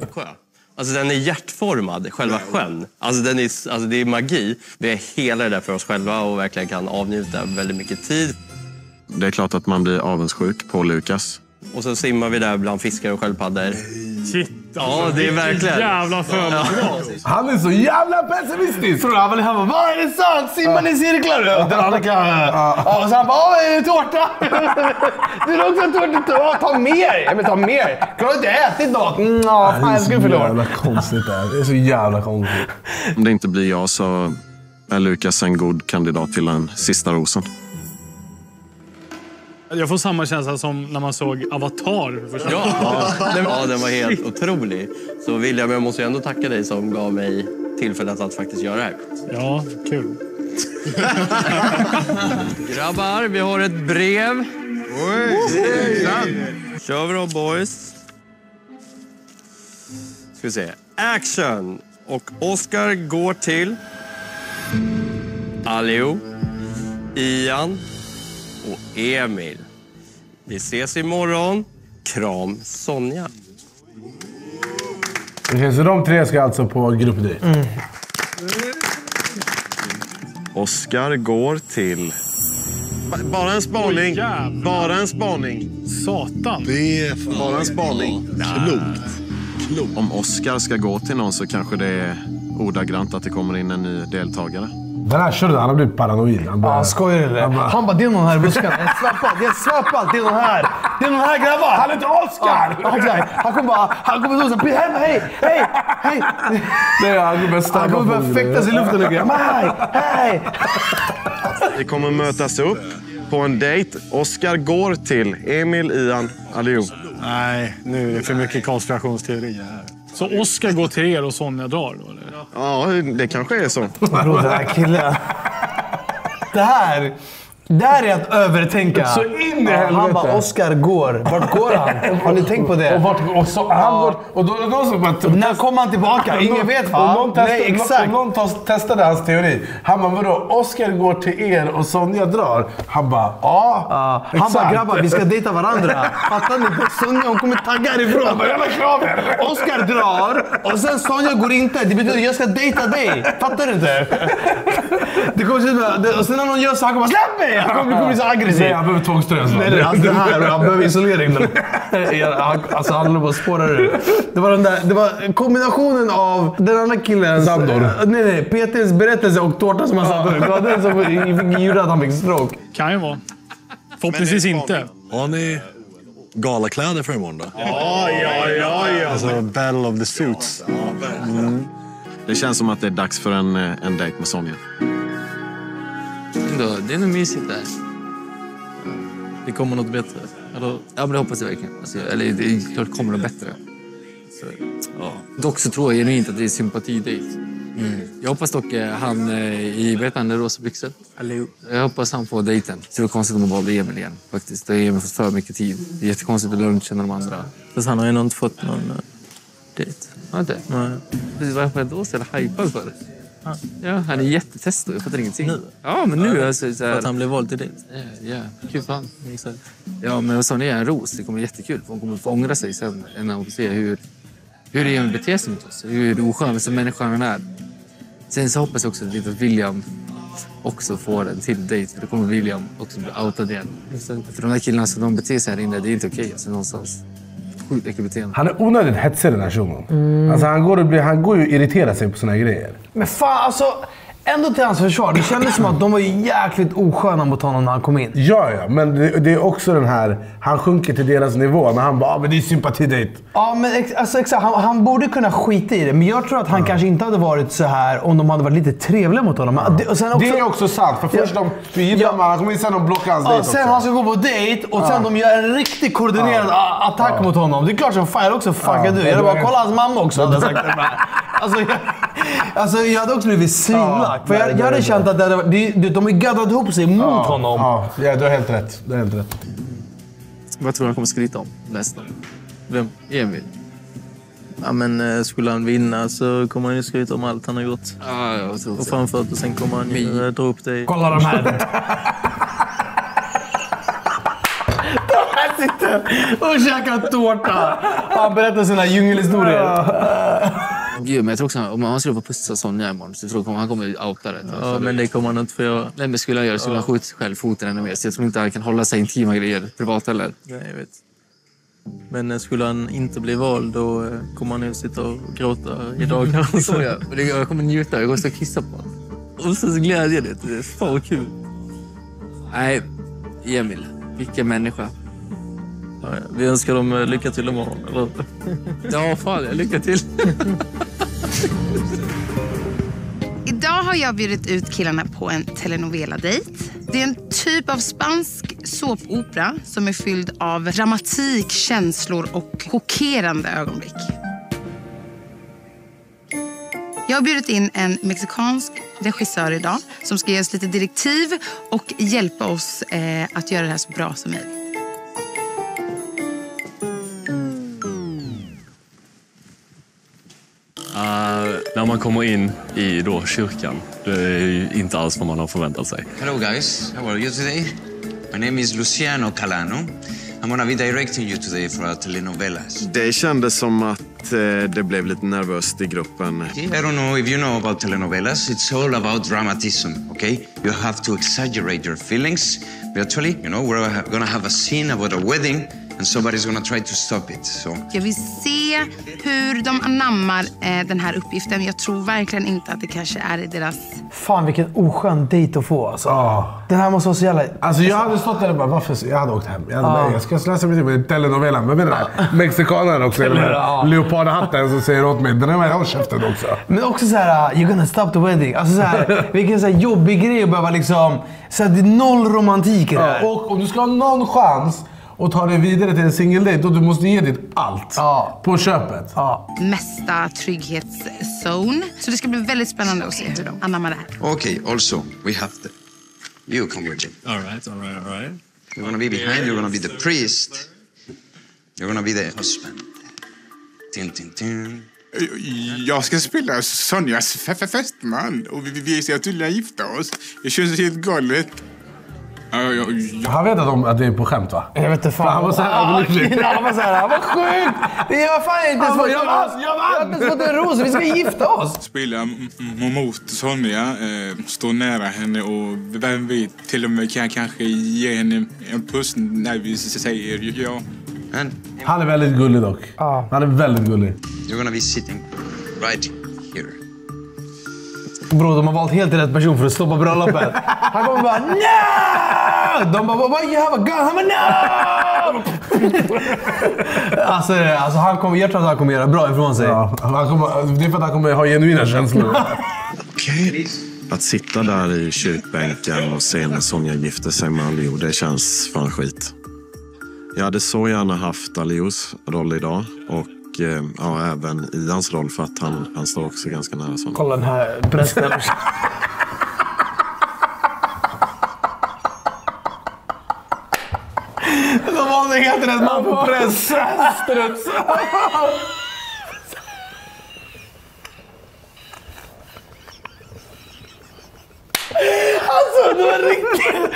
Speaker 1: Alltså den är hjärtformad, själva sjön. Alltså, den är, alltså det är magi. Vi är hela det där för oss själva och verkligen kan avnjuta väldigt mycket tid.
Speaker 8: Det är klart att man blir avundsjuk på Lukas.
Speaker 1: Och så simmar vi där bland fiskar och sköldpaddor.
Speaker 10: Shit,
Speaker 1: Ja, det är verkligen...
Speaker 10: Jävla födelsedag.
Speaker 2: Han är så jävla pessimistisk.
Speaker 6: Tror han han bara, vad är det sant? Simmar ni i cirklar? Och den andra killen, ja. Och så han bara, åh, är det tårta? <laughs> Du vill också ha tårta? Ja, ta mer! Ja, men ta mer. Att jag har ätit något. Mm, ja, fan, jag skulle
Speaker 2: så
Speaker 6: förlora.
Speaker 2: jävla konstigt det här. Det är så jävla konstigt.
Speaker 8: Om det inte blir jag så är Lukas en god kandidat till den sista rosen.
Speaker 10: Jag får samma känsla som när man såg Avatar.
Speaker 1: Ja, <laughs> ja, den var helt otrolig. Så William, jag måste ju ändå tacka dig som gav mig tillfället att faktiskt göra det här.
Speaker 10: Ja, kul. <laughs>
Speaker 1: Grabbar, vi har ett brev. kör vi då, boys. Ska vi se. Action! Och Oscar går till... Alio, Ian och Emil. Vi ses imorgon. Kram Sonja.
Speaker 2: Okej, så de tre ska alltså på gruppdejt?
Speaker 8: Oscar går till... Ba- Bara en spaning. Bara en spaning.
Speaker 10: Satan.
Speaker 11: Det är fan
Speaker 8: Bara en spaning.
Speaker 11: klokt.
Speaker 8: Om Oscar ska gå till någon så kanske det är ordagrant att det kommer in en ny deltagare.
Speaker 2: Den här körde han har blivit paranoid. Han bara,
Speaker 6: Ja, skojar du eller?
Speaker 2: Han bara-
Speaker 6: Han bara, det är någon här i buskarna. Jag svär på allt, det är någon här. Det är någon här grabbar.
Speaker 2: Han heter Oscar!
Speaker 6: Exakt. Han kommer bara, han kommer såhär, hem, hej, hej, hej.
Speaker 2: Nej, han kommer börja
Speaker 6: Han kommer börja fäktas i luften och grejer. Hej, hej.
Speaker 8: Vi kommer mötas upp på en dejt. Oscar går till Emil, Ian, Alio.
Speaker 10: Nej, nu är det för mycket konspirationsteorier här. Så Oscar går till er och Sonja drar då? Eller?
Speaker 8: Ja, det kanske är så.
Speaker 6: Bro, den här killen. Det här. Det här är att övertänka.
Speaker 2: Så in i
Speaker 6: Ja, Han
Speaker 2: helvete.
Speaker 6: bara, Oscar går. Vart går han? Har ni tänkt på det?
Speaker 2: Och, vart, och, så, han går, och då, då så bara,
Speaker 6: När kommer han tillbaka? Ingen vet va?
Speaker 2: någon, testade,
Speaker 6: Nej, exakt.
Speaker 2: någon tes- testade hans teori. Han bara, vadå? Oscar går till er och Sonja drar. Han bara, ja.
Speaker 6: Ja, han bara, grabbar vi ska dejta varandra. <laughs> Fattar ni? Sonja hon kommer tagga härifrån.
Speaker 2: Han bara, jävla kraven!
Speaker 6: Oscar drar och sen Sonja går inte. Det betyder jag ska dejta dig. Fattar du inte? <laughs> Det kommer och sen när någon gör så han kommer släpp mig! Han kommer, kommer bli så aggressiv.
Speaker 2: Nej, han behöver tvångströja. så.
Speaker 6: Nej, nej, alltså det här. Han behöver isolering. <laughs> Han- Alltså han håller på att spåra ur. Det var, den där, det var kombinationen av den andra killens...
Speaker 2: Sandor.
Speaker 6: Nej, nej. PTs berättelse och tårtan som han satte upp. Det var den som gjorde att han fick stroke.
Speaker 10: Kan ju vara. Förhoppningsvis inte.
Speaker 11: Har ni galakläder för imorgon då?
Speaker 10: Ja, ja, ja, ja.
Speaker 9: Alltså, battle of the suits.
Speaker 8: Det känns som att det är dags för en, eh, en dejt med Sonja.
Speaker 7: Ändå, det är nog mysigt där.
Speaker 12: Det kommer något bättre? Eller?
Speaker 7: Ja, men det hoppas jag verkligen. Alltså, eller det är klart kommer något bättre. Så, ja. Dock så tror jag genuint att det är sympatidejt. Mm. Jag hoppas dock eh, han eh, i, heter han, Rosa byxor? Jag hoppas han får dejten. Det var konstigt om de valde Emil igen. Faktiskt. Det har Emil fått för mycket tid. Det är jättekonstigt att lunchen och de andra.
Speaker 12: Fast han har ännu inte fått någon uh, dejt.
Speaker 7: Har inte?
Speaker 12: Nej.
Speaker 7: Varför är jag då så jävla hypad för? Ja, han är jättetesto. Jag fattar ingenting. Nu? Ja, men nu. Alltså, så här...
Speaker 12: För att han blev vald till dejt?
Speaker 7: Ja, ja. kul för han. Ja, men vad sa ni? En ros. Det kommer bli jättekul. Hon kommer få ångra sig sen när hon får se hur, hur Emil beter sig mot oss. Hur oskön som människan han är. Sen så hoppas jag också lite att William också får en till dejt. För då kommer William också bli outad igen. För de där killarna som de beter sig här inne, det är inte okej. Alltså, någonstans. Sjukt äckligt beteende.
Speaker 2: Han är onödigt hetsig den här shunon. Alltså, han, går och blir, han går ju och irriterar sig på såna här grejer.
Speaker 6: Men fan alltså. Ändå till hans försvar. Det kändes som att de var jäkligt osköna mot honom när han kom in.
Speaker 2: Ja, ja. Men det, det är också den här... Han sjunker till deras nivå när han bara ah, men det är sympatidejt.
Speaker 6: Ja, men ex, alltså, exakt. Han, han borde kunna skita i det. Men jag tror att han kanske inte hade varit så här om de hade varit lite trevliga mot honom. Det, och sen också,
Speaker 2: Det är också sant. För först de gillar man, han kommer in sen de blockar hans
Speaker 6: Ja,
Speaker 2: dejt
Speaker 6: sen
Speaker 2: också.
Speaker 6: han ska gå på dejt och sen
Speaker 2: Ja.
Speaker 6: de gör en riktigt koordinerad attack mot honom. Det är klart som fan jag hade också fuckat
Speaker 2: Ja,
Speaker 6: du.
Speaker 2: men
Speaker 6: Jag hade bara kolla hans mamma också. Hade jag sagt. <laughs> alltså, jag, alltså jag hade också blivit svinlack. För jag, jag hade känt att det hade, de, de, de har gaddat ihop sig mot
Speaker 2: ja,
Speaker 6: honom.
Speaker 2: Ja, ja, du har helt rätt. Du har helt rätt.
Speaker 7: Vad tror du han kommer skryta om nästa?
Speaker 12: Vem?
Speaker 7: Emil?
Speaker 12: Ja, men eh, skulle han vinna så kommer han ju skryta om allt han har gjort.
Speaker 7: Ja, jag tror
Speaker 12: Och framfört och sen kommer han ju eh, dra upp dig.
Speaker 6: Kolla de här. <laughs> de här sitter och käkar tårta. Han berättar sina djungelhistorier.
Speaker 7: Gud, men jag tror också om han skulle få pussa Sonja imorgon så tror jag att han kommer outa det.
Speaker 12: Ja, men det kommer han inte få göra.
Speaker 7: Nej, men skulle han göra skulle han skjuta själv foten ännu mer. Så jag tror inte han kan hålla sig intima grejer privat heller.
Speaker 12: Nej, jag vet. Men eh, skulle han inte bli vald då eh, kommer han nog sitta och gråta i dagar. <laughs>
Speaker 7: Det kommer jag. Det- Jag kommer njuta. Jag kommer stå och kissa på honom. Och så glädjen. Det är fan kul. Nej, Emil. Vilken människa.
Speaker 12: Vi önskar dem eh, lycka till imorgon. Eller? <laughs>
Speaker 7: Ja, fan. Lycka till. <laughs>
Speaker 5: Idag har jag bjudit ut killarna på en telenovela-dejt. Det är en typ av spansk såpopera som är fylld av dramatik, känslor och chockerande ögonblick. Jag har bjudit in en mexikansk regissör idag som ska ge oss lite direktiv och hjälpa oss eh, att göra det här så bra som möjligt.
Speaker 13: Uh, när man kommer in i då kyrkan, det är ju inte alls vad man har förväntat sig.
Speaker 14: Hello, guys. How are you today? My name is Luciano Calano. I'm gonna be directing you today for our telenovelas.
Speaker 8: Det kändes som att eh, det blev lite nervöst i gruppen.
Speaker 14: I don't know if you know about telenovelas. It's all about dramatism, okay? You have to exaggerate your feelings. Virtually, you know, we're gonna have a scene about a wedding and somebody's gonna try to stop it. So
Speaker 5: Jag vill se hur de anammar eh, den här uppgiften. Jag tror verkligen inte att det kanske är i deras...
Speaker 6: Fan vilken oskön dejt att få alltså. Den här måste vara så jävla...
Speaker 2: Alltså jag hade stått där och bara, varför? Jag hade åkt hem. Jag, hade,
Speaker 6: Ja.
Speaker 2: bara, jag ska läsa mig till med telenovelan. Men den där mexikanaren också. Den där leopardhatten som säger åt mig. Den där, håll käften också.
Speaker 6: Men också så här, uh, you're gonna stop the wedding. Alltså så här, <laughs> vilken så här jobbig grej att behöva liksom... Så här, det är noll romantik i det här.
Speaker 2: Ja, och om du ska ha någon chans att ta dig vidare till en singeldejt, då du måste ge ditt allt. På köpet.
Speaker 5: mesta trygghetszone. Så det ska bli väldigt spännande att se hur de anammar det här.
Speaker 14: Okay, also, we have the... You come with me.
Speaker 13: All right, all right, all right.
Speaker 14: You're gonna be behind, you're gonna be the priest. You're gonna be the husband. Tin, tin, tin.
Speaker 15: Jag ska spela Sonjas fästman och vi, vi ska tydligen gifta oss. Det känns helt galet.
Speaker 2: Han vet att, de, att det är på skämt va?
Speaker 6: Jag vet inte fan.
Speaker 2: Han var så här
Speaker 6: Ah,
Speaker 2: överlycklig.
Speaker 6: Han var såhär, vad sjukt! Det är vad fan, jag har inte ens
Speaker 2: Han
Speaker 6: fått
Speaker 2: jag
Speaker 6: en
Speaker 2: vann,
Speaker 6: ros.
Speaker 2: jag
Speaker 6: Jag har inte ens fått en ros. Vi ska gifta oss.
Speaker 15: Spela mot Sonja, eh, stå nära henne och vem vet, till och med kan jag kanske ge henne en puss när vi säger ja.
Speaker 2: Han är väldigt gullig dock. Han är väldigt gullig.
Speaker 14: You're gonna be sitting right here.
Speaker 6: Bro, de har valt helt rätt person för att stoppa bröllopet. Han kommer bara no! De bara why you have a gun? Han bara no! alltså, alltså han kommer, jag tror att han kommer göra bra ifrån sig.
Speaker 2: Ja, han kommer, det är för att han kommer ha genuina känslor.
Speaker 8: Att sitta där i kyrkbänken och se när Sonja gifter sig med Alio, det känns fan skit. Jag hade så gärna haft Alios roll idag och eh, ja, även Ians roll för att han, han står också ganska nära Sonja.
Speaker 6: Kolla den här prästen. De valde helt rätt man på press. <laughs> Alltså, det var riktigt...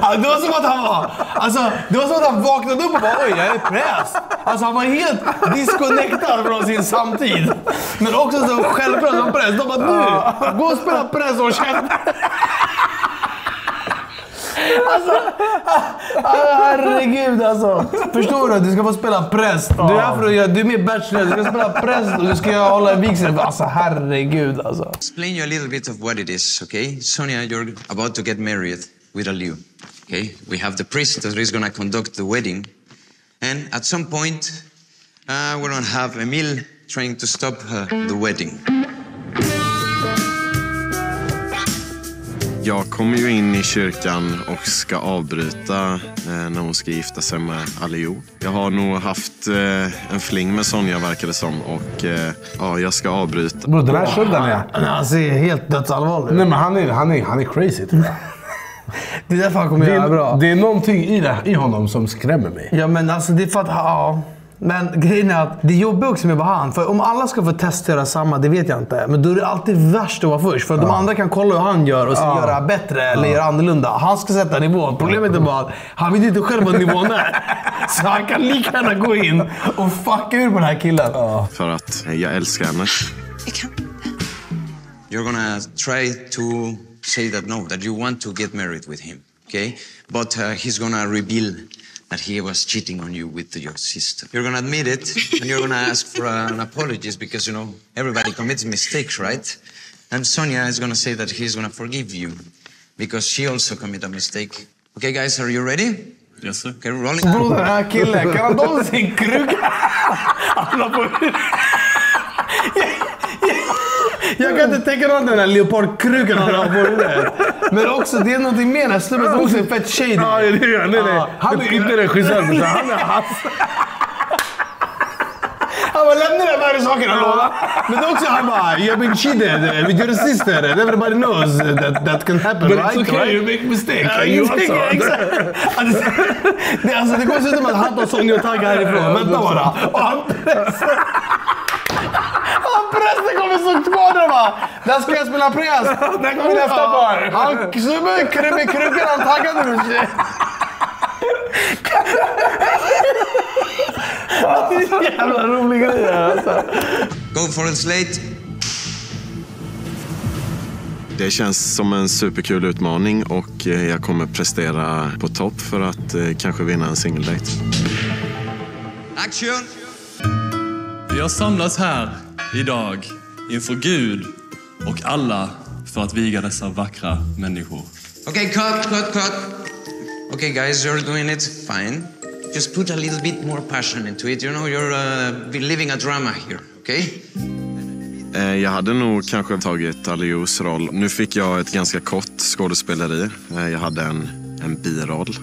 Speaker 6: Alltså, det var som att han var... Alltså, det var som att han vaknade upp och bara oj, jag är präst. Alltså, han var helt disconnectad från sin samtid. Men också så självklart som präst. De bara du, gå och spela präst och käften. Alltså, alltså, herregud alltså. Förstår du? Du ska få spela präst. Du är här för att göra, du är med i Bachelor, du ska spela präst och du ska hålla en vigsel. Alltså herregud alltså.
Speaker 14: Explain you a little bit of what it is, okay? Sonia, you're about to get married with Aliu. Okay? We have the priest that is gonna conduct the wedding. And at some point, uh, we're gonna have Emil trying to stop uh, the wedding.
Speaker 8: Jag kommer ju in i kyrkan och ska avbryta eh, när hon ska gifta sig med Alio. Jag har nog haft eh, en fling med Sonja verkar det som och eh, ja, jag ska avbryta.
Speaker 2: Bro, den här kudden är...
Speaker 6: Han ser helt dödsallvarlig
Speaker 2: Nej men han är, han är, han är crazy tror <laughs> jag.
Speaker 6: Det är därför han kommer
Speaker 2: det,
Speaker 6: göra bra.
Speaker 2: är, det är någonting i, det, i honom som skrämmer mig.
Speaker 6: Ja men alltså det är för att, ja. Men grejen är att det jobbar också med vad han, för om alla ska få testa göra samma, det vet jag inte. Men då är det alltid värst att vara först. För att de andra kan kolla hur han gör och så
Speaker 2: Ja.
Speaker 6: göra bättre eller göra annorlunda. Han ska sätta nivån. Problemet är bara att han vet inte själv vad nivån är. <laughs> Så han kan lika gärna gå in och fucka ur på den här killen.
Speaker 8: För att jag älskar henne.
Speaker 14: You're gonna try to say that no, that you want to get married with him, okay? But uh, he's gonna reveal that he was cheating on you with your sister. You're gonna admit it, and you're gonna ask for an apology because you know everybody commits mistakes, right? And Sonia is gonna say that he's gonna forgive you because she also committed a mistake. Okay, guys, are you ready?
Speaker 13: Yes, sir.
Speaker 14: Okay, rolling.
Speaker 6: Bro, den här killen, kan han någonsin krugga? Han Jag kan inte tänka mig den där leopardkrukan han har på huvudet. Men också, det är någonting mer. Den här snubben som också är fett shady.
Speaker 2: Ja, det är nej.
Speaker 6: Ja.
Speaker 2: Han är inte regissör, han är hans.
Speaker 6: Han bara, lämna de här sakerna i lådan. Men det är också, han bara, you've been cheated with your sister. Everybody knows that that can happen.
Speaker 2: But
Speaker 6: right?
Speaker 2: it's okay,
Speaker 6: right?
Speaker 2: you make mistake.
Speaker 6: Ja,
Speaker 2: You also.
Speaker 6: Alltså, det, alltså, det kommer se ut som att han tar Sonja och Tagge härifrån. Vänta bara. Och han pressar. Prästen kommer så kvar där bara. Där ska jag spela präst. <laughs>
Speaker 2: Där kommer nästa par.
Speaker 6: Han i krubben. Han taggade nu. <laughs> Jävla rolig grej alltså.
Speaker 14: Go for the slate.
Speaker 8: Det känns som en superkul utmaning och eh, jag kommer prestera på topp för att eh, kanske vinna en singeldate.
Speaker 14: Action!
Speaker 13: Vi har samlats här idag inför Gud och alla för att viga dessa vackra människor.
Speaker 14: Okay, cut, cut, cut. Okay, guys, you're doing it fine. Just put a little bit more passion into it. You know, you're uh, living a drama here, okay?
Speaker 8: Eh, Jag hade nog kanske tagit Alious roll. Nu fick jag ett ganska kort skådespeleri. Eh, Jag hade en, en biroll.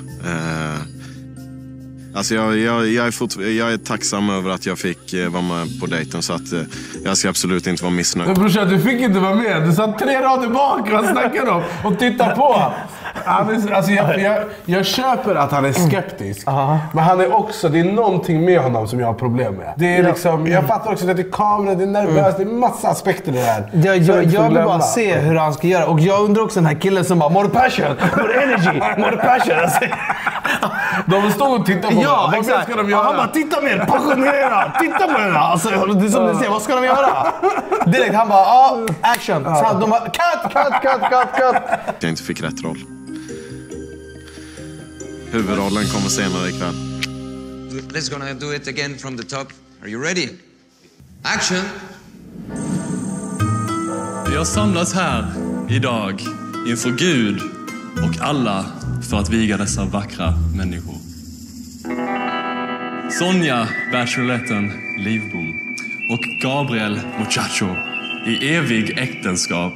Speaker 8: Alltså jag, jag, jag, är fort, jag är tacksam över att jag fick eh, vara med på dejten så att eh, jag ska absolut inte vara missnöjd.
Speaker 2: Men brorsan, du fick inte vara med. Du satt tre rader bak. Vad snackar du om? Och titta på. Han är, alltså jag, jag, jag köper att han är skeptisk. Men han är också, det är någonting med honom som jag har problem med. Det är
Speaker 6: Ja.
Speaker 2: liksom, jag fattar också att det är kamera, det är nervöst, det är massa aspekter i det här.
Speaker 6: Jag, jag, jag vill bara se hur han ska göra. Och jag undrar också den här killen som bara “More passion, more energy, more passion”. Alltså,
Speaker 2: De stod och tittade på
Speaker 6: Ja,
Speaker 2: varandra. Vad ska de göra?
Speaker 6: Han bara “Titta mer, passionera, titta på den här”. Alltså, det är som ni ser, vad ska de göra? Direkt han bara “Ja, action”. Så de bara “Cut, cut, cut, cut, cut”.
Speaker 8: Jag inte fick rätt roll. Huvudrollen kommer senare ikväll.
Speaker 14: Let's gonna do it again from the top. Are you ready? Action!
Speaker 13: Vi har samlats här idag inför Gud och alla för att viga dessa vackra människor. Sonja, bacheloretten Livbom och Gabriel Muchacho i evig äktenskap.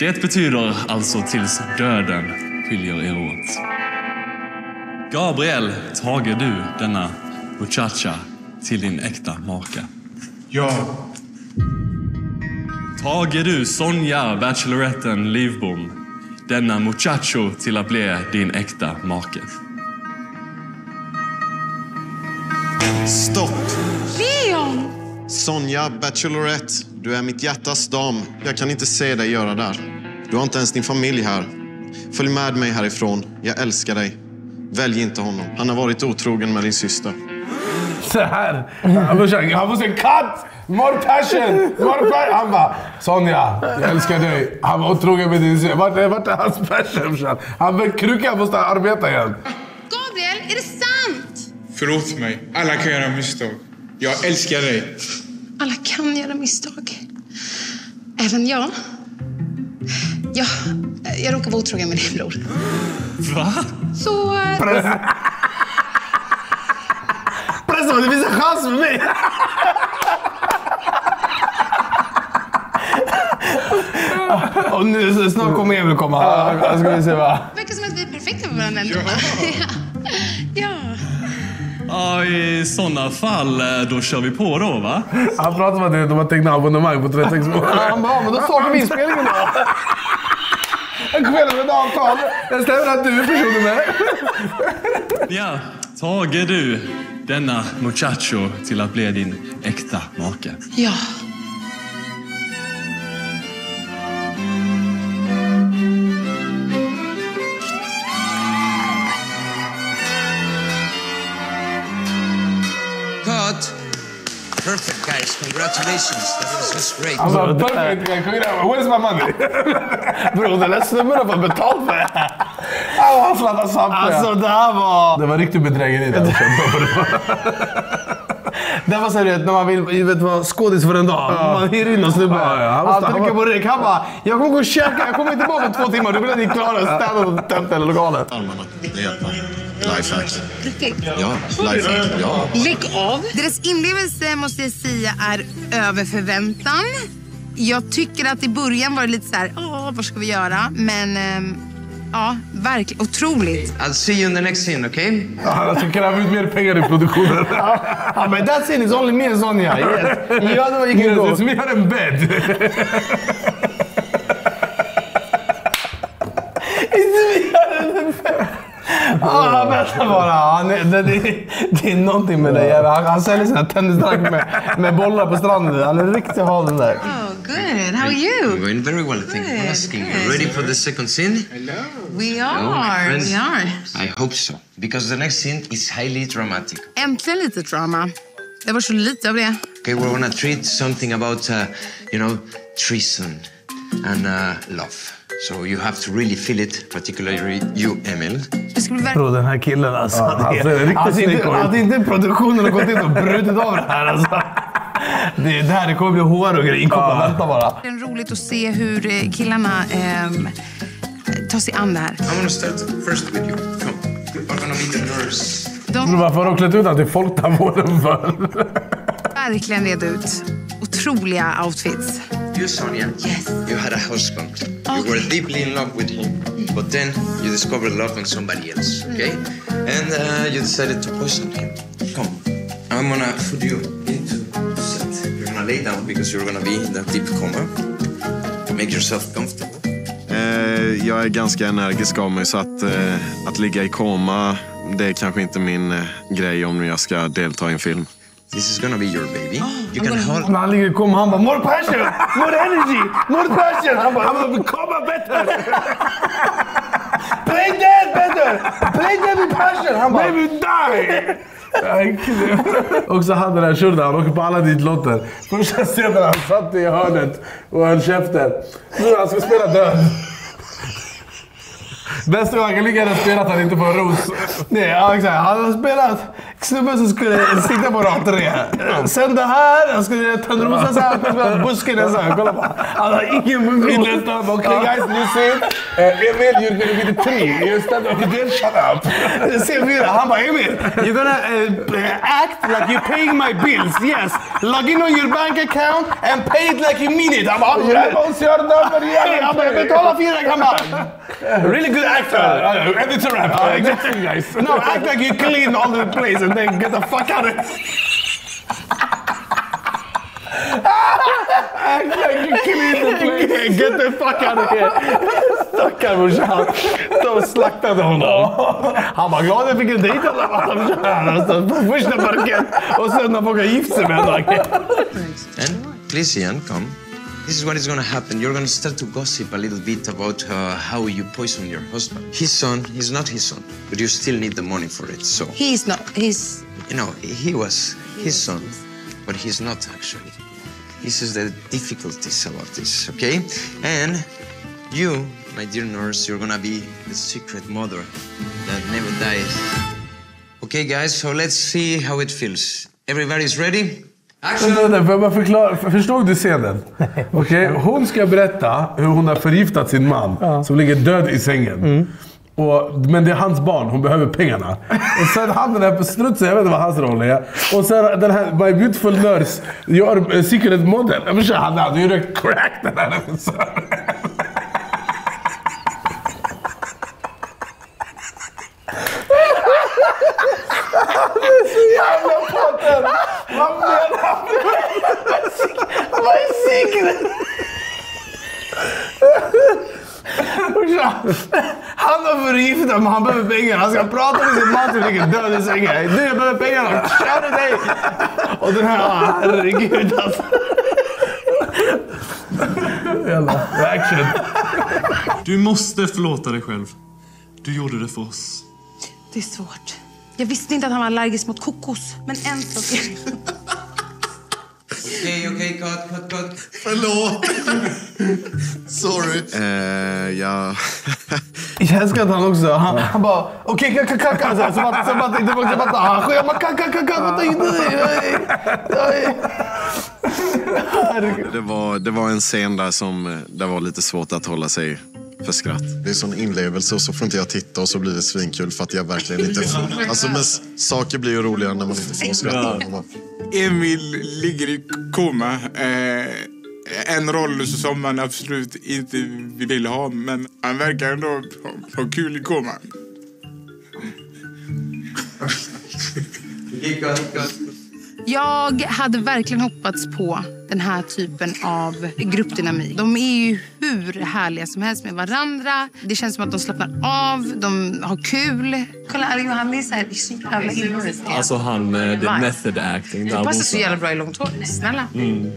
Speaker 13: Det betyder alltså tills döden skiljer er åt. Gabriel, tager du denna muchacha till din äkta maka?
Speaker 15: Ja.
Speaker 13: Tager du Sonja, bacheloretten Livbom, denna muchacho till att bli din äkta make?
Speaker 8: Stopp!
Speaker 5: Leon!
Speaker 8: Sonja, Bachelorette, du är mitt hjärtas dam. Jag kan inte se dig göra där. Du har inte ens din familj här. Följ med mig härifrån. Jag älskar dig. Välj inte honom. Han har varit otrogen med din syster.
Speaker 2: Så här. Han han måste cut! More passion! More passion! Han bara, Sonja, jag älskar dig. Han var otrogen med din syster. Vart är, vart är hans passion brorsan? Han var krukan måste arbeta igen.
Speaker 5: Gabriel, är det sant?
Speaker 15: Förlåt mig. Alla kan göra misstag. Jag älskar dig.
Speaker 5: Alla kan göra misstag. Även jag. Ja, jag råkar vara otrogen med din bror.
Speaker 13: Va?
Speaker 5: Så... <laughs>
Speaker 6: Prästen det finns en chans för mig. Och nu, snart kommer Emil komma. Ja, ska vi se va.
Speaker 5: verkar som att vi är perfekta för varandra ändå. Ja. <laughs> ja.
Speaker 13: Ja, i sådana fall, eh, då kör vi på då va?
Speaker 2: Han pratar om att de har tecknat abonnemang på 36 månader.
Speaker 6: Han bara, men då startar vi inspelningen då.
Speaker 2: Jag kommer med avtal. Det stämmer att du är personen med.
Speaker 13: Ja, tager du denna muchacho till att bli din äkta make?
Speaker 5: Ja.
Speaker 14: Congratulations. That was just great.
Speaker 2: Han bara, perfect. Where's my money? <laughs>
Speaker 6: Bror, den där snubben har fått betalt för det här.
Speaker 2: Han har slattat samtliga.
Speaker 6: Alltså det här var...
Speaker 2: Det var riktigt bedrägeri där. <laughs>
Speaker 6: Det var såhär när man vill vet, vara skådis för en dag.
Speaker 2: Ja.
Speaker 6: Man hyr in någon snubbe.
Speaker 2: Ja, ja, han
Speaker 6: han, trycker på räck. Han bara, jag kommer gå och käka. Jag kommer inte tillbaka om två timmar. Du vill att ni är klara. Städa och tvätta hela lokalen.
Speaker 8: Armarna, det. Lifehack. Ja, lifehack. Ja.
Speaker 5: Lägg av. Deras inlevelse måste jag säga är över förväntan. jag tycker att i början var det lite så här, åh, vad ska vi göra? Men ehm, ja, verkligen otroligt.
Speaker 14: I'll see you in the next scene, okay?
Speaker 2: Han ska kräva ut mer pengar i produktionen. <laughs>
Speaker 6: Han bara, that scene is only me and Sonja. Yes. You know you can go.
Speaker 2: It's me on a bed.
Speaker 6: Ja, vänta bara. Han det, det, det är någonting med det jävla. Han, han säljer sina tennisrack med, med bollar på stranden. Han är riktigt hal den där.
Speaker 5: Oh, good. How are you?
Speaker 14: Going very well, thank you for asking. You ready for the second scene?
Speaker 5: We
Speaker 14: No, my
Speaker 5: are.
Speaker 14: friends.
Speaker 5: We are.
Speaker 14: I hope so. Because the next scene is highly dramatic.
Speaker 5: Äntligen lite drama. Det var så lite av det.
Speaker 14: Okay, we're gonna treat something about, uh, you know, treason and uh, love. So you have to really feel it, particularly you, Emil.
Speaker 6: Bro, den här killen alltså.
Speaker 14: Ja, han
Speaker 6: det,
Speaker 14: ser riktigt
Speaker 6: alltså,
Speaker 14: snygg
Speaker 6: inte,
Speaker 14: ut.
Speaker 6: att inte produktionen gått in och brutit av det här alltså. Det, det här det kommer bli hår och grejer. Inkopplat. Vänta bara.
Speaker 5: Det är roligt att se hur eh, killarna ehm, tar sig an det här.
Speaker 14: I'm gonna start first with you. Come. You're gonna be the nurse.
Speaker 5: De
Speaker 2: Varför har de klätt ut honom till folktandvården för?
Speaker 5: verkligen red ut otroliga outfits.
Speaker 14: You, Sonia, yes. you had a husband. Okay. You were deeply in love with him, but then you discovered love in somebody else, okay? And uh, you decided to poison him. Come, I'm gonna put you into set. You're gonna lay down because you're gonna be in that deep coma. Make yourself comfortable.
Speaker 8: Eh, jag är ganska energisk av mig så att, eh, att ligga i koma det är kanske inte min eh, grej om jag ska delta i en film.
Speaker 14: This is gonna be your baby. <gasps> You can hold...
Speaker 6: När han ligger och kommer, han bara “More passion! More energy! More passion!” Han bara “Han bara “Komma bättre! Play that better! Play that with passion!” Han bara
Speaker 2: “Baby die!” Och så han den där Shurda, han åker på alla ditlotter. Första scenen han satt i hörnet och höll käften. Nu han ska spela död. Nästa gång han kan lika gärna spela att han inte får ros.
Speaker 6: Nej, exakt. Han har spelat snubben som skulle sitta på tre. Sen det här, han skulle Törnrosa så här, han busken så här. Kolla på Han har ingen
Speaker 2: Min
Speaker 6: funktion.
Speaker 2: nästa okej guys, see? Uh, Emil, you're gonna be the three. You stand up there, shut up.
Speaker 6: Scen fyra, han bara Emil, you're gonna uh, act like you're paying my bills. Yes. Log in on your bank account and pay it like you mean it. Han bara,
Speaker 2: Jag måste göra det för igen.
Speaker 6: Han bara, jag betalar fyra. Bara, really good actor.
Speaker 2: And it's a wrap. Uh,
Speaker 6: exakt.
Speaker 2: guys.
Speaker 6: No, act like you clean all the place and then get the fuck out of it.
Speaker 2: Act like you clean the place.
Speaker 6: Get the fuck out of here. Stackarn brorsan. De slaktade honom. Han var glad jag fick en dejt i alla fall. Alltså, På första parkett. Och sen när folk har gift sig med honom.
Speaker 14: And please, Ian, come. This is what is going to happen. You're going to start to gossip a little bit about uh, how you poisoned your husband. His son, he's not his son, but you still need the money for it. So,
Speaker 5: He's not. He's...
Speaker 14: you know, he was his son, but he's not actually. This is the difficulties about this, okay? And you, my dear nurse, you're going to be the secret mother that never dies. Okay, guys, so let's see how it feels. Everybody's ready?
Speaker 2: Vänta, vänta, jag bara förklara? För- Förstod du scenen? <laughs> Okej, Hon ska berätta hur hon har förgiftat sin man som ligger död i sängen. Och, men det är hans barn, hon behöver pengarna. Och sen han den här strutsen, jag vet inte vad hans roll är. Och sen den här My Beautiful Nurse gör eh, Secret Model. Jag förstår, han hade ju rökt crack den här regissören. Han är så jävla potter! Vad menar han?
Speaker 6: Brorsan, Han har förgiftat men han behöver pengar. Han ska prata med sin man som ligger död i sängen. Du, jag behöver pengarna. Kör dig! Och den här, ah, herregud alltså.
Speaker 2: Jävla action.
Speaker 13: Du måste förlåta dig själv. Du gjorde det för oss.
Speaker 5: Det är svårt. Jag visste inte att han var allergisk mot kokos. Men en sak är...
Speaker 14: Okej, okej, cut, cut, cut.
Speaker 11: Förlåt. <laughs> Sorry.
Speaker 8: Eh, jag... <laughs>
Speaker 6: Jag älskar att han också, han, han bara okej, okay, kaka, kaka. Så bara, så bara, inte bara, så bara, han sjöng, jag bara kaka, kaka, doing?
Speaker 8: Det var, det var en scen där som eh, det var lite svårt att hålla sig för skratt.
Speaker 9: Det är sån inlevelse och så får inte jag titta och så blir det svinkul för att jag verkligen inte får. <laughs> Alltså men saker blir ju roligare när man inte får skratta.
Speaker 15: Emil ligger i koma. Eh, en roll som man absolut inte vill ha. Men han verkar ändå ha, ha kul i koman.
Speaker 5: Jag hade verkligen hoppats på den här typen av gruppdynamik. De är ju hur härliga som helst med varandra. Det känns som att de slappnar av, de har kul. Kolla, Ali han är så här, det är så jävla.
Speaker 13: Alltså han med the
Speaker 5: Vibe.
Speaker 13: method acting.
Speaker 5: Du passar så jävla bra i långt hår. Snälla.
Speaker 13: Mm.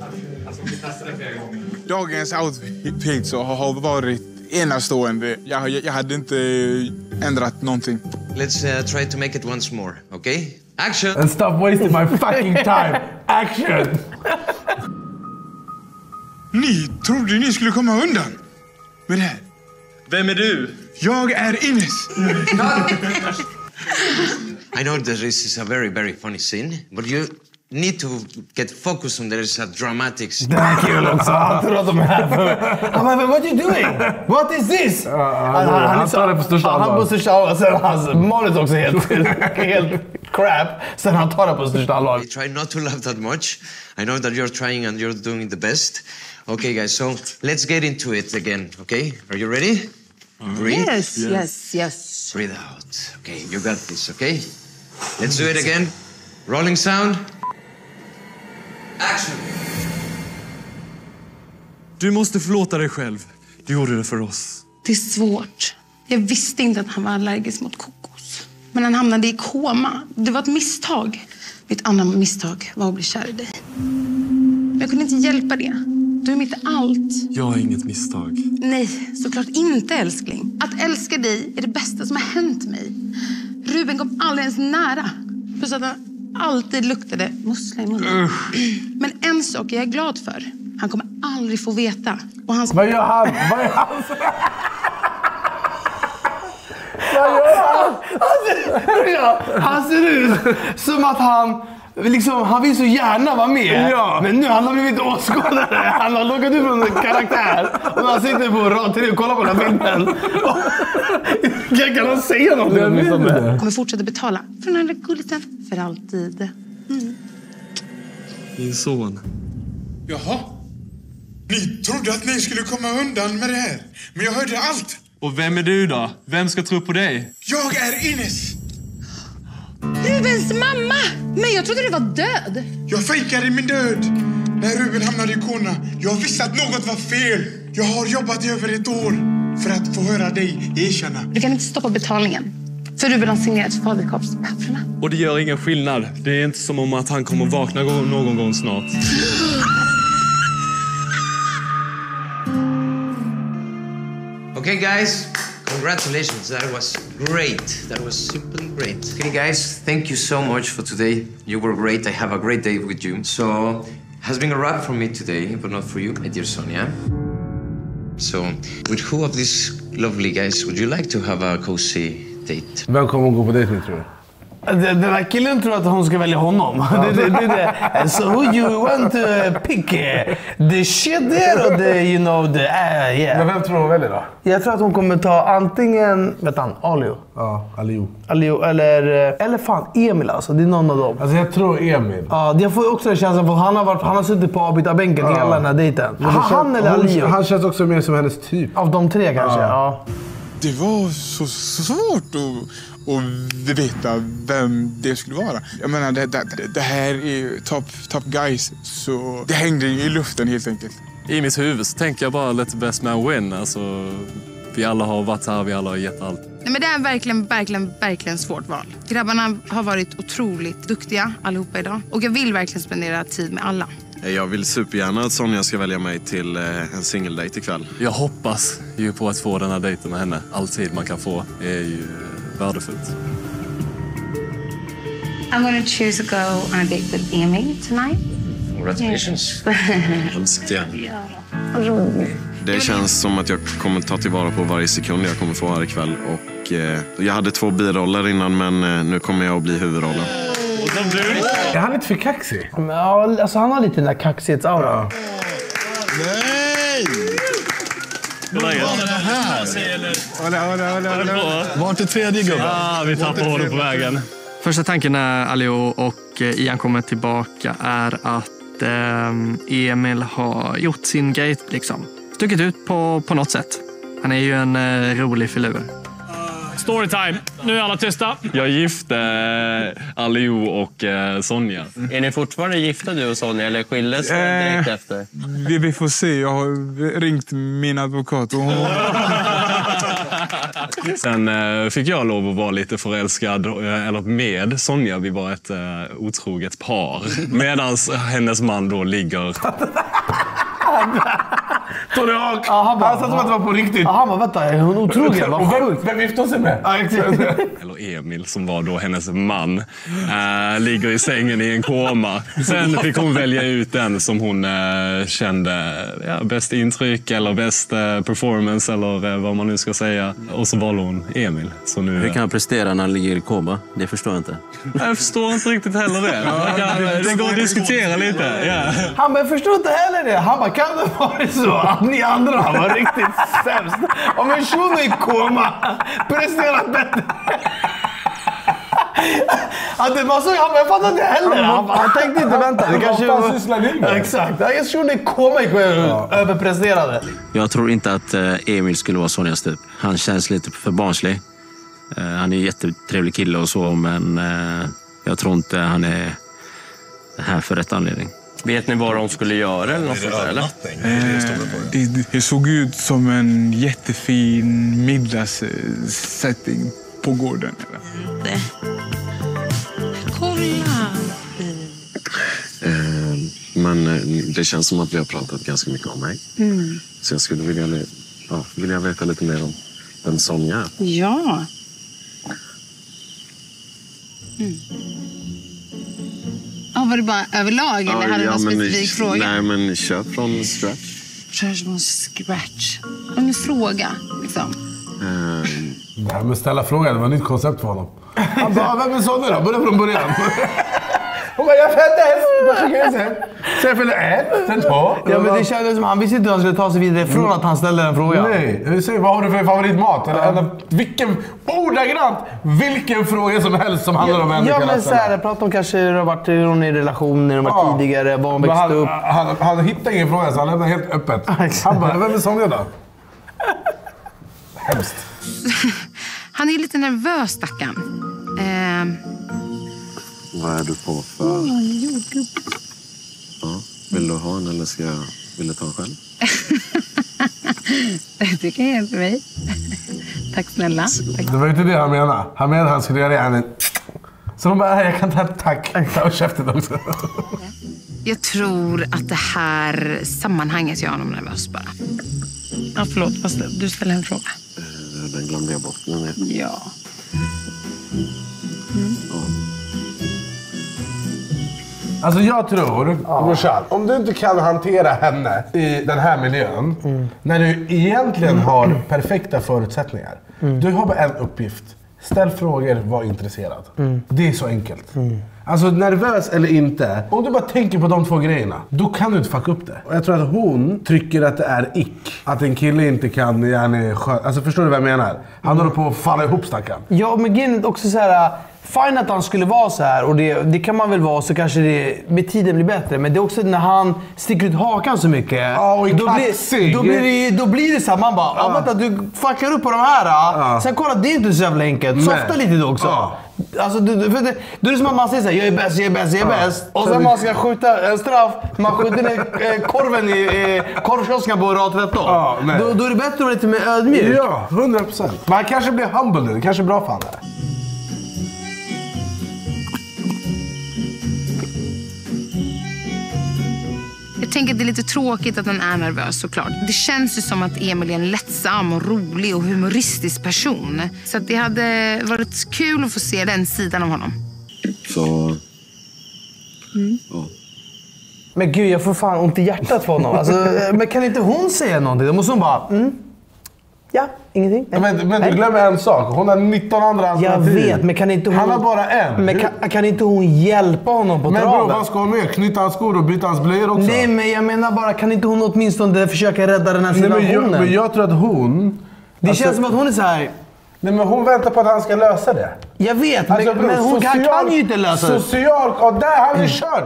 Speaker 15: Dagens outfit så har varit enastående. Jag, jag, jag hade inte ändrat någonting.
Speaker 14: Let's uh, try to make it once more, okay? Action!
Speaker 2: And stop wasting my fucking time. Action!
Speaker 15: Ni trodde ni skulle komma undan med det här.
Speaker 13: Vem är du?
Speaker 15: Jag är Ines.
Speaker 14: I know that this is a very, very funny scene, but you need to get focused on there is a dramatics.
Speaker 6: Det här är kul också. Han tror att de är här för... Han bara, what are you doing? What is this? han,
Speaker 2: han tar det på största
Speaker 6: Han
Speaker 2: allvar.
Speaker 6: på största allvar. Sen hans manus också helt, helt crap. Sen han tar det på största allvar.
Speaker 14: Try not to laugh that much. I know that you're trying and you're doing the best. Okay, guys, so let's get into it again, okay? Are you ready? Breathe.
Speaker 5: Yes, yes, yes.
Speaker 14: Breathe out. Okay, you got this, okay? Let's do it again. Rolling sound. Action!
Speaker 13: Du måste förlåta dig själv. Du gjorde det för oss.
Speaker 5: Det är svårt. Jag visste inte att han var allergisk mot kokos. Men han hamnade i koma. Det var ett misstag. Mitt andra misstag var att bli kär i dig. Men jag kunde inte hjälpa det. Du är mitt allt.
Speaker 13: Jag har inget misstag.
Speaker 5: Nej, såklart inte älskling. Att älska dig är det bästa som har hänt mig. Ruben kom aldrig ens nära. Plus att han alltid luktade mussla i munnen. Men en sak är jag glad för. Han kommer aldrig få veta. Och hans...
Speaker 2: Vad gör han? Vad gör han? Vad gör han?
Speaker 6: Han ser ut som att han... Liksom, han vill så gärna vara med.
Speaker 2: Ja.
Speaker 6: Men nu han har blivit åskådare. Han har lockat upp en karaktär. Och han sitter på rad tre och kollar på den här bilden. Och- Kan, kan han säga någonting?
Speaker 2: Jag vet
Speaker 6: om det?
Speaker 2: inte.
Speaker 5: kommer fortsätta betala för den här gulliten för alltid.
Speaker 13: Din son.
Speaker 15: Jaha. Ni trodde att ni skulle komma undan med det här. Men jag hörde allt.
Speaker 13: Och vem är du då? Vem ska tro på dig?
Speaker 15: Jag är Ines.
Speaker 5: Rubens mamma! Men jag trodde du var död.
Speaker 15: Jag fejkade min död när Ruben hamnade i kona. Jag visste att något var fel. Jag har jobbat i över ett år för att få höra dig erkänna.
Speaker 5: Du kan inte stoppa betalningen. För Ruben har signerat faderskapspapperna.
Speaker 13: Och det gör ingen skillnad. Det är inte som om att han kommer vakna någon gång snart.
Speaker 14: Okay, guys, congratulations. That was great. That was simply great. Okay, guys, thank you so much for today. You were great. I have a great day with you. So, has been a wrap for me today, but not for you, my dear Sonia. So, with who of these lovely guys would you like to have a cozy date?
Speaker 2: Vem kommer gå på dejt med tror du?
Speaker 6: Den den här killen tror att hon ska välja honom. Det, det, det, det. So who you want to pick? The shit there or the, you know, the... Uh, yeah.
Speaker 2: Men vem tror du hon väljer då?
Speaker 6: Jag tror att hon kommer ta antingen, vet han, Alio.
Speaker 2: Ja, Aliou.
Speaker 6: Alio eller, eller fan Emil alltså. Det är någon av dem.
Speaker 2: Alltså jag tror Emil.
Speaker 6: Ja, jag får också en känsla för han har, varit, han har suttit på avbytarbänken
Speaker 2: Ja.
Speaker 6: hela den här dejten. Han, han eller Alio?
Speaker 2: Han känns också mer som hennes typ.
Speaker 6: Av de tre kanske? Ja.
Speaker 15: Det var så, svårt att, att veta vem det skulle vara. Jag menar, det, det, det här är top, top guys. Så det hängde i luften helt enkelt.
Speaker 13: I mitt huvud så tänker jag bara let the best man win. Alltså, vi alla har varit här, vi alla har gett allt.
Speaker 5: Nej, men det är verkligen, verkligen, verkligen svårt val. Grabbarna har varit otroligt duktiga allihopa idag. Och jag vill verkligen spendera tid med alla.
Speaker 8: Jag vill supergärna att Sonja ska välja mig till eh, en singeldejt ikväll.
Speaker 13: Jag hoppas ju på att få den här dejten med henne. All tid man kan få är ju värdefullt.
Speaker 5: I'm gonna choose to go on a date with Emil tonight.
Speaker 14: Congratulations.
Speaker 8: Hemskt gärna. Det känns som att jag kommer ta tillvara på varje sekund jag kommer få här ikväll. Och, eh, jag hade två biroller innan men eh, nu kommer jag att bli huvudrollen.
Speaker 2: Är han inte för kaxig?
Speaker 6: Ja, alltså han har lite den där kaxighetsaura.
Speaker 15: Nej!
Speaker 13: Hur är läget?
Speaker 15: Hålla, hålla, hålla, hålla.
Speaker 11: Vart är tredje gubben?
Speaker 13: Ja, vi tappar honom på vägen.
Speaker 16: Första tanken när Alio och eh, Ian kommer tillbaka är att att eh, Emil har gjort sin grej. Liksom. Stuckit ut på, på något sätt. Han är ju en eh, rolig filur.
Speaker 10: Storytime. Nu är alla tysta.
Speaker 13: Jag gifte eh, Alio och eh, Sonja.
Speaker 1: Är ni fortfarande gifta du och Sonja eller skildes ni
Speaker 15: Eh.
Speaker 1: direkt efter?
Speaker 15: Vi, vi får se. Jag har ringt min advokat. Och hon... <laughs>
Speaker 13: Sen eh, fick jag lov att vara lite förälskad, eh, eller med Sonja. Vi var ett eh, otroget par. Medan hennes man då ligger... <laughs>
Speaker 2: Tony Hawk.
Speaker 6: Ja, han bara,
Speaker 2: han sa som att det var på riktigt.
Speaker 6: Ja, han bara, vänta, är hon otrogen?
Speaker 2: Och
Speaker 6: Vad sjukt.
Speaker 2: vem gifte hon sig med?
Speaker 6: Ja, exakt. <laughs>
Speaker 13: eller Emil, som var då hennes man, eh, ligger i sängen i en koma. Sen fick hon välja ut den som hon eh, kände ja, bäst intryck eller bäst eh, performance eller vad man nu ska säga. Och så valde hon Emil. Så nu,
Speaker 17: Hur kan han prestera när han ligger i koma? Det förstår jag inte.
Speaker 13: Jag förstår inte riktigt heller det. Kan, det går att diskutera lite. Ja.
Speaker 6: Han bara, jag förstår inte heller det. Han bara, kan det vara så att ni andra var riktigt sämst? Om en shuno i koma presterar bättre. Att det var så, jag fattar inte heller. Han, han tänkte inte vänta. Det kanske
Speaker 2: Vad fan sysslar ni med?
Speaker 6: Exakt. En shuno i koma gick överpresterade.
Speaker 17: Jag tror inte att eh, Emil skulle vara Sonjas typ. Han känns lite för barnslig. Eh, Han är en jättetrevlig kille och så, men eh, jag tror inte han är här för rätt anledning.
Speaker 1: Vet ni vad de skulle göra eller något sånt där, eller?
Speaker 15: Eh, det, det såg ut som en jättefin middagssetting på gården. Eller?
Speaker 5: Kolla!
Speaker 8: Eh, men eh, det känns som att vi har pratat ganska mycket om mig.
Speaker 5: Mm.
Speaker 8: Så jag skulle vilja, ja, vilja veta lite mer om vem Sonja är.
Speaker 5: Ja. Mm. Ja, var det bara överlag eller hade du någon specifik fråga?
Speaker 8: Nej, men kör från scratch.
Speaker 5: Kör från scratch. En fråga, liksom.
Speaker 8: Eh,
Speaker 2: Nej, men ställa frågan. Det var ett nytt koncept för honom. Han bara, vem är Sonja då? Börja från början. Hon bara, jag föddes! Sen Sen jag fyllde ett, sen två.
Speaker 6: Ja, men det kändes som han visste inte hur han skulle ta sig vidare från att han ställde den frågan.
Speaker 2: Nej, säger, vad har du för favoritmat? Eller, eller vilken, ordagrant, vilken fråga som helst som handlar om en
Speaker 6: Ja, men såhär, prata om kanske hur det har varit hur hon är i relationer, de var
Speaker 2: Ja.
Speaker 6: tidigare, var hon växte
Speaker 2: han,
Speaker 6: upp.
Speaker 2: Han, han, hittade ingen fråga så han lämnade helt öppet. Han bara, vem är Sonja då? <laughs> Hemskt.
Speaker 5: Han är lite nervös, stackarn. Eh,
Speaker 8: vad är du på för...
Speaker 5: jordgubb.
Speaker 8: Ja, vill du ha en eller ska jag... Vill du ta en själv?
Speaker 5: Du kan hjälpa mig. <laughs> Tack snälla. Tack.
Speaker 2: Det var inte det han menade. Han menade att han skulle göra det. Han, så de bara, "Nej, jag kan ta tack. Ta käften också.
Speaker 5: Jag tror att det här sammanhanget gör honom nervös bara. Ja, förlåt. Fast du ställer en fråga.
Speaker 8: Eh, Den glömde jag bort. Men jag...
Speaker 2: Alltså jag tror, brorsan, om du inte kan hantera henne i den här miljön. När du egentligen har perfekta förutsättningar. Du har bara en uppgift. Ställ frågor, var intresserad. Det är så enkelt. Alltså nervös eller inte. Om du bara tänker på de två grejerna, då kan du inte fucka upp det. Och jag tror att hon tycker att det är ick. Att en kille inte kan, yani, Alltså förstår du vad jag menar? Han håller på att falla ihop stackarn.
Speaker 6: Ja, men grejen också så här. Fine att han skulle vara så här och det, det kan man väl vara så kanske det med tiden blir bättre. Men det är också när han sticker ut hakan så mycket.
Speaker 2: Ja, och
Speaker 6: då, blir, då, blir det, då blir det så här, man bara ja. vänta du fuckar upp på de här. Sen kolla, det är inte så jävla enkelt. Softa lite då också.
Speaker 2: Ja.
Speaker 6: Alltså, du, för det, då är det som att man säger såhär, jag är bäst, jag är bäst, jag är
Speaker 2: Ja.
Speaker 6: bäst. Och sen man ska skjuta en straff, man skjuter ner eh, korven i eh, korvkiosken på rad 13.
Speaker 2: Ja,
Speaker 6: då, då är det bättre att vara lite mer ödmjuk.
Speaker 2: Ja, 100 procent. Men han kanske blir humble nu. Det kanske är bra för honom.
Speaker 5: Jag tänker att det är lite tråkigt att han är nervös såklart. Det känns ju som att Emil är en lättsam och rolig och humoristisk person. Så att det hade varit kul att få se den sidan av honom.
Speaker 8: Så...
Speaker 6: Men gud, jag får fan ont i hjärtat för honom. Alltså, men kan inte hon säga någonting? Då måste hon bara... Mm. Ja, ingenting. Nej.
Speaker 2: Men, men du glömmer en sak. Hon har 19 andra
Speaker 6: Jag
Speaker 2: alternativ.
Speaker 6: vet, men kan inte hon...
Speaker 2: Han har bara en.
Speaker 6: Men kan, kan inte hon hjälpa honom på
Speaker 2: men
Speaker 6: traven?
Speaker 2: bror, vad ska hon med? Knyta hans skor och byta hans blöjor också?
Speaker 6: Nej, men jag menar bara, kan inte hon åtminstone försöka rädda den här
Speaker 2: Nej, men,
Speaker 6: situationen?
Speaker 2: jag, men jag tror att hon...
Speaker 6: Det
Speaker 2: alltså-
Speaker 6: känns som att hon är så här.
Speaker 2: Nej, men hon väntar på att han ska lösa det.
Speaker 6: Jag vet,
Speaker 2: Alltså,
Speaker 6: men,
Speaker 2: bror,
Speaker 6: men hon kan, kan ju inte lösa det.
Speaker 2: Social... Och där, han är körd!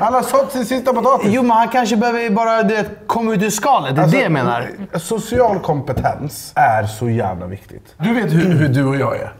Speaker 2: Han har sålt sin sista potatis.
Speaker 6: Jo, men han kanske behöver bara du vet, komma ut ur skalet. Det är
Speaker 2: Alltså,
Speaker 6: det jag menar.
Speaker 2: Social kompetens är så jävla viktigt. Du vet hur, hur du och jag är.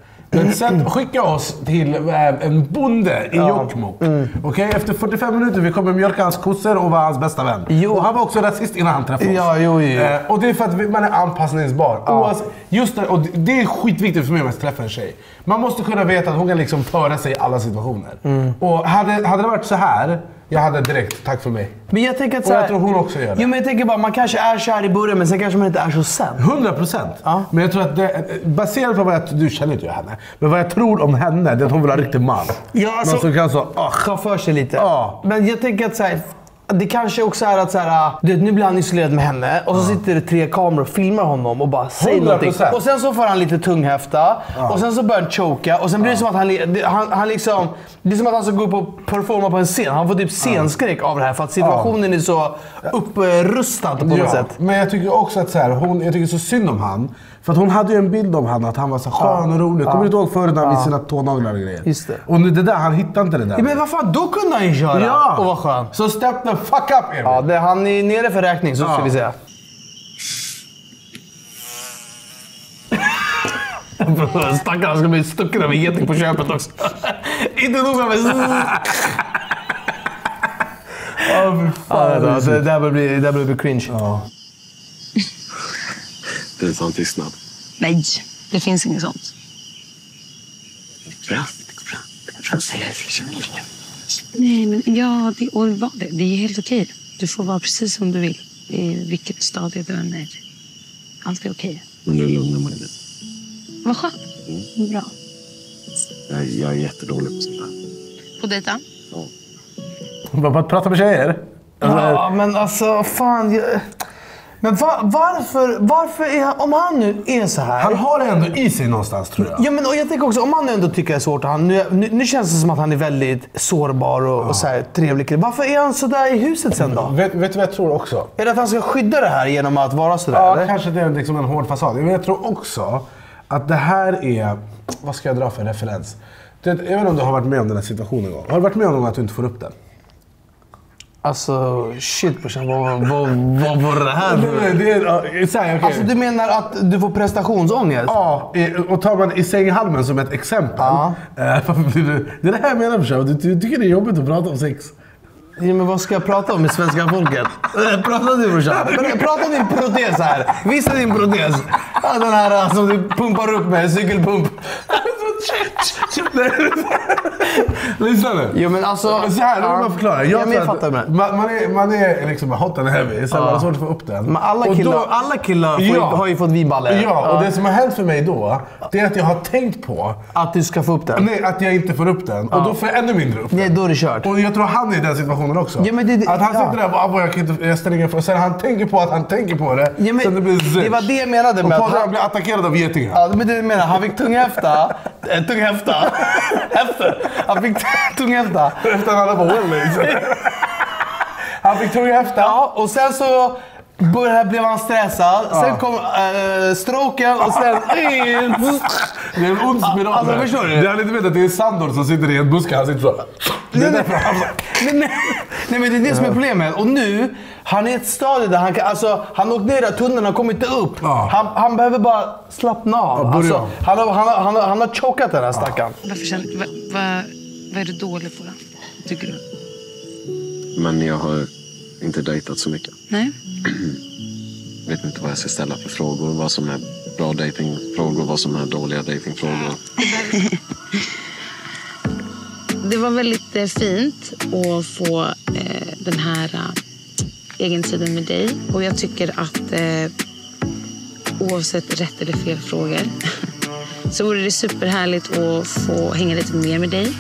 Speaker 2: Sen skicka oss till eh, en bonde i Jokkmokk. Okej, efter 45 minuter vi kommer mjölka hans kossor och vara hans bästa vän. Och han var också rasist innan han träffade oss.
Speaker 6: Ja, jo, jo.
Speaker 2: Eh, och det är för att man är anpassningsbar. Oavsett- just det, och det- det är skitviktigt för mig om jag träffar en tjej. Man måste kunna veta att hon kan liksom föra sig i alla situationer.
Speaker 6: Mm.
Speaker 2: Och hade, hade det varit så här, jag hade direkt, tack för mig.
Speaker 6: Men jag tänker att
Speaker 2: Och jag tror hon också gör det.
Speaker 6: Jo, men jag tänker bara, man kanske är kär i början, men sen kanske man inte är så sen.
Speaker 2: 100 procent. Men jag tror att det, baserat på vad jag... Du känner inte henne. Men vad jag tror om henne, det är att hon vill ha riktig man.
Speaker 6: Ja, alltså,
Speaker 2: Någon som kan så...
Speaker 6: Ta för sig lite. Men jag tänker att så här, det kanske också är att så här, du vet, nu blir han isolerad med henne och så sitter det tre kameror och filmar honom och bara säger
Speaker 2: 100%.
Speaker 6: någonting. Och sen så får han lite tunghäfta och sen så börjar han choka och sen blir det som att han, han, han liksom... Det är som att han ska gå upp och performa på en scen. Han får typ scenskräck av det här för att situationen är så upprustad på något
Speaker 2: Ja,
Speaker 6: sätt.
Speaker 2: men jag tycker också att så här, hon, jag tycker så synd om han. För att hon hade ju en bild om han att han var så skön och rolig. Kommer du inte ihåg förut när han
Speaker 6: Ja.
Speaker 2: visade sina tånaglar och grejer?
Speaker 6: Just det.
Speaker 2: Och nu det där, han hittade inte det där.
Speaker 6: Ja, men vad fan, då kunde han ju köra
Speaker 2: Ja.
Speaker 6: och vara skön.
Speaker 2: Så step the fuck up Emil.
Speaker 6: Ja, det, han är nere för räkning, så ska
Speaker 2: Ja.
Speaker 6: vi säga. <laughs> Stackarn, han ska bli stucken av en geting på köpet också. <laughs> Inte nog med... <laughs>
Speaker 2: Ja,
Speaker 6: Ja, det, det, det här börjar bli, det här börjar bli cringe.
Speaker 13: Pinsam tystnad.
Speaker 5: Nej, det finns inget sånt. Nej, men ja, det, och var det, det är helt okej. Du får vara precis som du vill. I vilket stadie du än är. Allt är okej.
Speaker 13: Men nu lugnar mig lite.
Speaker 5: Vad skönt. Bra.
Speaker 13: Jag, jag är jättedålig på sånt här.
Speaker 5: På dejta?
Speaker 2: Bara på att prata med tjejer? Alltså,
Speaker 6: Ja, men alltså fan. Jag... Men va, varför, varför är om han nu är så här.
Speaker 2: Han har det ändå i sig någonstans tror jag.
Speaker 6: Ja, men och jag tänker också, om han ändå tycker det är svårt. och Han, nu, nu, nu känns det som att han är väldigt sårbar och, och så här, trevlig. Varför är han så där i huset sen då?
Speaker 2: Vet, vet du vad jag tror också?
Speaker 6: Är det att han ska skydda det här genom att vara sådär?
Speaker 2: Ja,
Speaker 6: eller?
Speaker 2: kanske det är liksom en hård fasad. Men jag tror också att det här är... Vad ska jag dra för referens? Det, jag vet inte om du har varit med om den här situationen en gång. Har du varit med om att du inte får upp den?
Speaker 6: Alltså, shit brorsan. Vad, vad, vad var det här
Speaker 2: Nej, nej, det är, ja, så här, okej.
Speaker 6: Alltså du menar att du får prestationsångest?
Speaker 2: Ja, och tar man i sänghalmen som ett exempel. eh, <laughs> blir du- Det är det här jag menar brorsan. Du, du tycker det är jobbigt att prata om sex.
Speaker 6: Ja, men vad ska jag prata om med svenska folket? Eh, Prata du brorsan. Prata om din protes här. Visa din protes. Ja, Den här eh, som du pumpar upp med cykelpump. <laughs>
Speaker 2: Lyssna nu.
Speaker 6: Jo men alltså...
Speaker 2: Så här, låt mig förklara.
Speaker 6: Ja, men jag fattar det.
Speaker 2: Man, man, är, man är liksom hot and heavy, sen
Speaker 6: Ja.
Speaker 2: man har svårt att få upp den.
Speaker 6: Men alla killar, alla killar ju- har ju fått vinballe.
Speaker 2: Ja, och det som har hänt för mig då, det är att jag har tänkt på
Speaker 6: Att du ska få upp den?
Speaker 2: nej, att jag inte får upp den. Och då får jag ännu mindre upp den.
Speaker 6: Nej, då är det kört.
Speaker 2: Och jag tror han är i den situationen också.
Speaker 6: Ja, men det-
Speaker 2: att han
Speaker 6: ja.
Speaker 2: sitter där och bara, "Abba, jag, kan inte, jag ställer ingen fråga. Sen han tänker på att han tänker på det.
Speaker 6: Ja, men
Speaker 2: sen det blir zilch.
Speaker 6: det var det jag menade
Speaker 2: Och
Speaker 6: med att
Speaker 2: Patrik,
Speaker 6: han-
Speaker 2: han blir attackerad av getingar.
Speaker 6: Ja, men det jag menar, han fick tunghäfta. Eh, tunghäfta. Efter. <laughs> Han fick tunghäfta.
Speaker 2: Efter han hade på liksom. <laughs> Han fick tunghäfta.
Speaker 6: Ja, och sen så började, blev han stressad. Sen
Speaker 2: Ja.
Speaker 6: kom äh, stroken och sen... <laughs>
Speaker 2: Det är en ond spiral.
Speaker 6: Alltså, förstår du?
Speaker 2: Det han inte vet att det är Sandor som sitter i en buske. Han sitter så. Det är
Speaker 6: Nej, nej, nej, nej, men det är det som är problemet. Och nu, han är i ett stadie där han kan... Alltså, han har åkt ner i tunneln, han kommer inte upp. Han, han behöver bara slappna av.
Speaker 2: Ja,
Speaker 6: alltså, han, har, han, har, han, har, han har chokat den här stackaren.
Speaker 5: Varför känner, vad, vad, vad är du dålig på då? Tycker du?
Speaker 13: Men jag har inte dejtat så mycket.
Speaker 5: Nej? <clears throat>
Speaker 13: Vet inte vad jag ska ställa för frågor. Vad som är bra datingfrågor, vad som är dåliga datingfrågor. <laughs>
Speaker 5: Det var väldigt eh, fint att få eh, den här eh, egentiden med dig. Och jag tycker att eh, oavsett rätt eller fel frågor <laughs> så vore det superhärligt att få hänga lite mer med dig.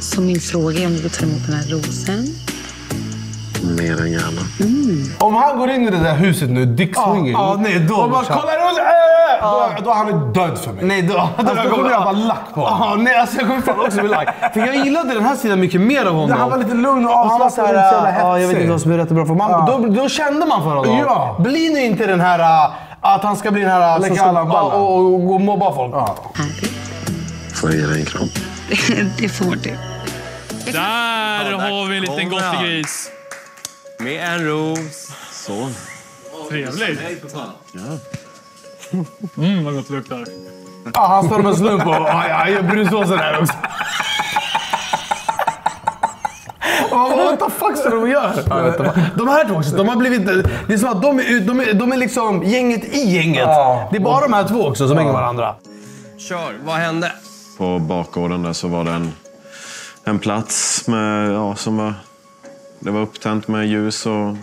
Speaker 5: Så min fråga är om du vill ta emot den här rosen.
Speaker 13: Mer än gärna.
Speaker 2: Om han går in i det där huset nu, Dick Swinging.
Speaker 6: ja, nej, då,
Speaker 2: Och bara kollar runt. Äh, då, då är han död för mig.
Speaker 6: Nej, då,
Speaker 2: Alltså, då kommer jag vara lack på honom.
Speaker 6: Ja, nej, alltså, jag kommer fan också bli lack. För jag gillade den här sidan mycket mer av honom.
Speaker 2: Han var lite lugn och
Speaker 6: Och han var
Speaker 2: avslappnad
Speaker 6: så
Speaker 2: och inte så
Speaker 6: här,
Speaker 2: jävla
Speaker 6: ja, jag vet
Speaker 2: hetsig.
Speaker 6: inte vad som är rätt och bra för man,
Speaker 2: Ja.
Speaker 6: då, då kände man för honom.
Speaker 2: Ja.
Speaker 6: Bli nu inte den här... Att han ska bli den här
Speaker 2: Lägga
Speaker 6: som ska,
Speaker 2: alla ballar.
Speaker 6: och, och, och mobba folk.
Speaker 8: Får jag ge dig en kram? <laughs>
Speaker 5: det får du.
Speaker 10: Där har vi en liten
Speaker 1: han.
Speaker 10: gottegris.
Speaker 1: Med en ros. Så.
Speaker 10: Trevligt.
Speaker 8: Ja.
Speaker 10: Mm, vad gott det luktar.
Speaker 6: Ja, han står med en slump och ja, jag brunsåsen här också. What the fuck ska de göra? De här två också, de har blivit... Det är som att de är, ut- de är, de är liksom gänget i gänget. Det är bara de här två också som hänger varandra.
Speaker 1: Kör, vad hände?
Speaker 8: På bakgården där så var det en, en plats med, ja, som var, det var upptänt med ljus och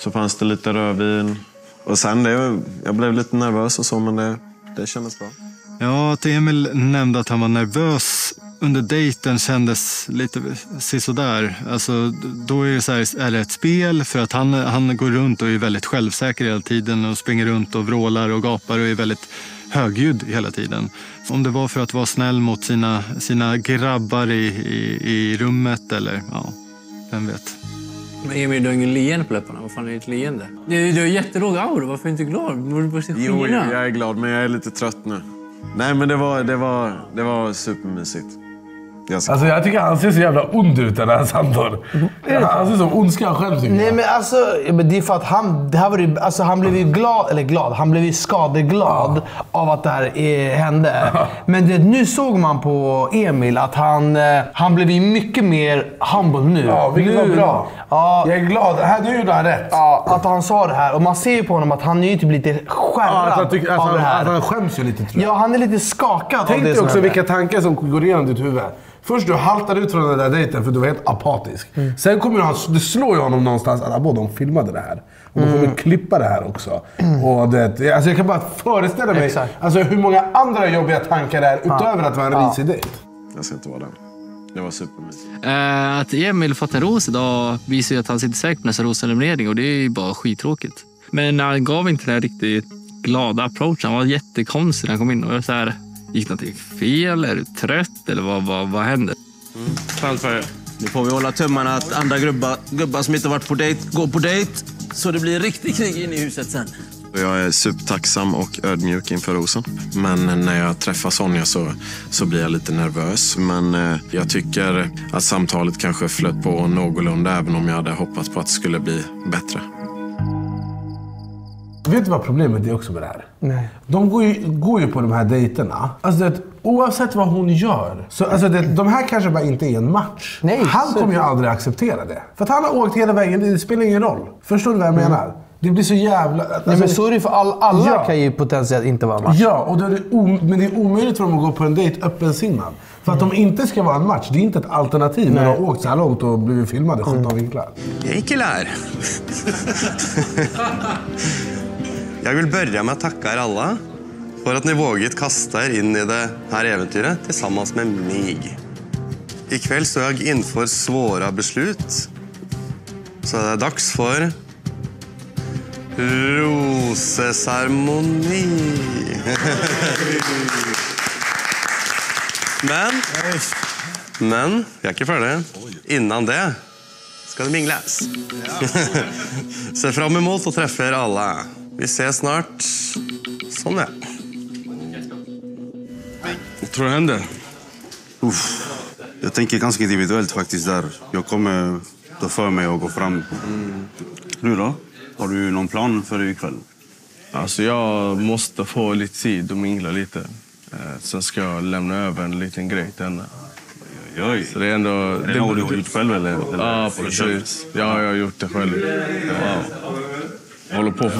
Speaker 8: så fanns det lite rödvin. Och sen, det, jag blev lite nervös och så, men det, det kändes bra.
Speaker 18: Ja, att Emil nämnde att han var nervös under dejten kändes lite sisådär. Alltså, då är det, så här, är det ett spel för att han, han går runt och är väldigt självsäker hela tiden och springer runt och vrålar och gapar och är väldigt högljudd hela tiden. Om det var för att vara snäll mot sina, sina grabbar i, i, i rummet eller ja, vem vet.
Speaker 4: Men Emil, du har ingen leende på läpparna. Vad fan är ditt leende? Du, du har jättelåg aura. Varför är du inte glad? Du borde börja se
Speaker 8: Jo, jag är glad, men jag är lite trött nu. Nej, men det var, det var, det var supermysigt. Jag ska...
Speaker 2: Alltså jag tycker han ser så jävla ond ut den här Sandor. Han ser som ondskan själv tycker
Speaker 6: Nej
Speaker 2: jag.
Speaker 6: men alltså, ja, men det är för att han, det här var ju, alltså, han blev ju glad, eller glad, han blev ju skadeglad av att det här eh, hände. Men det, nu såg man på Emil att han, eh, han blev ju mycket mer humble nu.
Speaker 2: Ja, vilket
Speaker 6: nu,
Speaker 2: var bra.
Speaker 6: Ja,
Speaker 2: Jag är glad. Här, nu gjorde han rätt.
Speaker 6: ja, att han sa det här. Och man ser ju på honom att han är ju typ lite
Speaker 2: Ja,
Speaker 6: skärrad
Speaker 2: att han, tycker, att
Speaker 6: av
Speaker 2: han,
Speaker 6: det här.
Speaker 2: att han skäms ju lite tror jag.
Speaker 6: Ja, han är lite skakad av
Speaker 2: Tänk
Speaker 6: det
Speaker 2: dig också vilka tankar som går igenom ditt huvud. Först du haltar ut från den där dejten för du var helt apatisk.
Speaker 6: Mm.
Speaker 2: Sen kommer han, det slår ju honom någonstans att "Abo, de filmade det här. Och de kommer
Speaker 6: Mm.
Speaker 2: klippa det här också. Och det, alltså jag kan bara föreställa mig
Speaker 6: Exakt.
Speaker 2: alltså hur många andra jobbiga tankar det är
Speaker 6: Ja.
Speaker 2: utöver att det var en
Speaker 6: Ja.
Speaker 2: risig dejt.
Speaker 8: Jag ska inte vara den. Det var supermysigt.
Speaker 7: Eh, att Emil fått en ros idag visar ju att han sitter säker på nästa Roseneliminering och det är ju bara skittråkigt. Men han gav inte den här riktigt glada approachen. Han var jättekonstig när han kom in. Och jag var så här, gick någonting fel? Är du trött? Eller vad, vad, vad händer?
Speaker 1: Skönt för er.
Speaker 17: Nu får vi hålla tummarna att andra gubbar, gubbar som inte varit på dejt går på dejt. Så det blir riktig krig inne i huset sen.
Speaker 8: Jag är supertacksam och ödmjuk inför rosen. Men när jag träffar Sonja så, så blir jag lite nervös. Men eh, jag tycker att samtalet kanske flöt på någorlunda även om jag hade hoppats på att det skulle bli bättre.
Speaker 2: Vet du vad problemet är också med det här?
Speaker 6: Nej.
Speaker 2: De går ju, går ju på de här dejterna. Alltså det, oavsett vad hon gör. Så, alltså det, de här kanske bara inte är en match.
Speaker 6: Nej,
Speaker 2: Han kommer ju aldrig acceptera det. För att han har åkt hela vägen, det spelar ingen roll. Förstår du vad jag menar? Det blir så jävla... Alltså,
Speaker 6: Nej, men så är det för all, alla
Speaker 2: Ja.
Speaker 6: kan ju potentiellt inte vara match.
Speaker 2: Ja, och då är det men det är omöjligt för dem att gå på en dejt öppensinnad. För att de inte ska vara en match, det är inte ett alternativ när de har åkt så här långt och blivit filmade 17 vinklar.
Speaker 19: Hej killar! <laughs> Jag vill börja med att tacka er alla för att ni vågat kasta er in i det här äventyret tillsammans med mig. I så står jag inför svåra beslut, så det är dags för roseseremoni. <laughs> Men Men vi är inte färdig. Innan det ska det minglas. <laughs> Se fram emot att träffa er alla. Vi ses snart. Sånn, ja.
Speaker 3: Vad tror du händer? Uff. Jag tänker ganska individuellt faktiskt där. Jag kommer ta för mig och gå fram. Nu då? Har du någon plan för ikväll?
Speaker 20: Alltså jag måste få lite tid och mingla lite. Eh, Sen ska jag lämna över en liten grej till henne.
Speaker 3: Oj.
Speaker 20: Så det är ändå...
Speaker 3: Är det något du har gjort själv eller? eller
Speaker 20: Ja, precis. Ja, jag har gjort det själv. Wow. Jag håller på.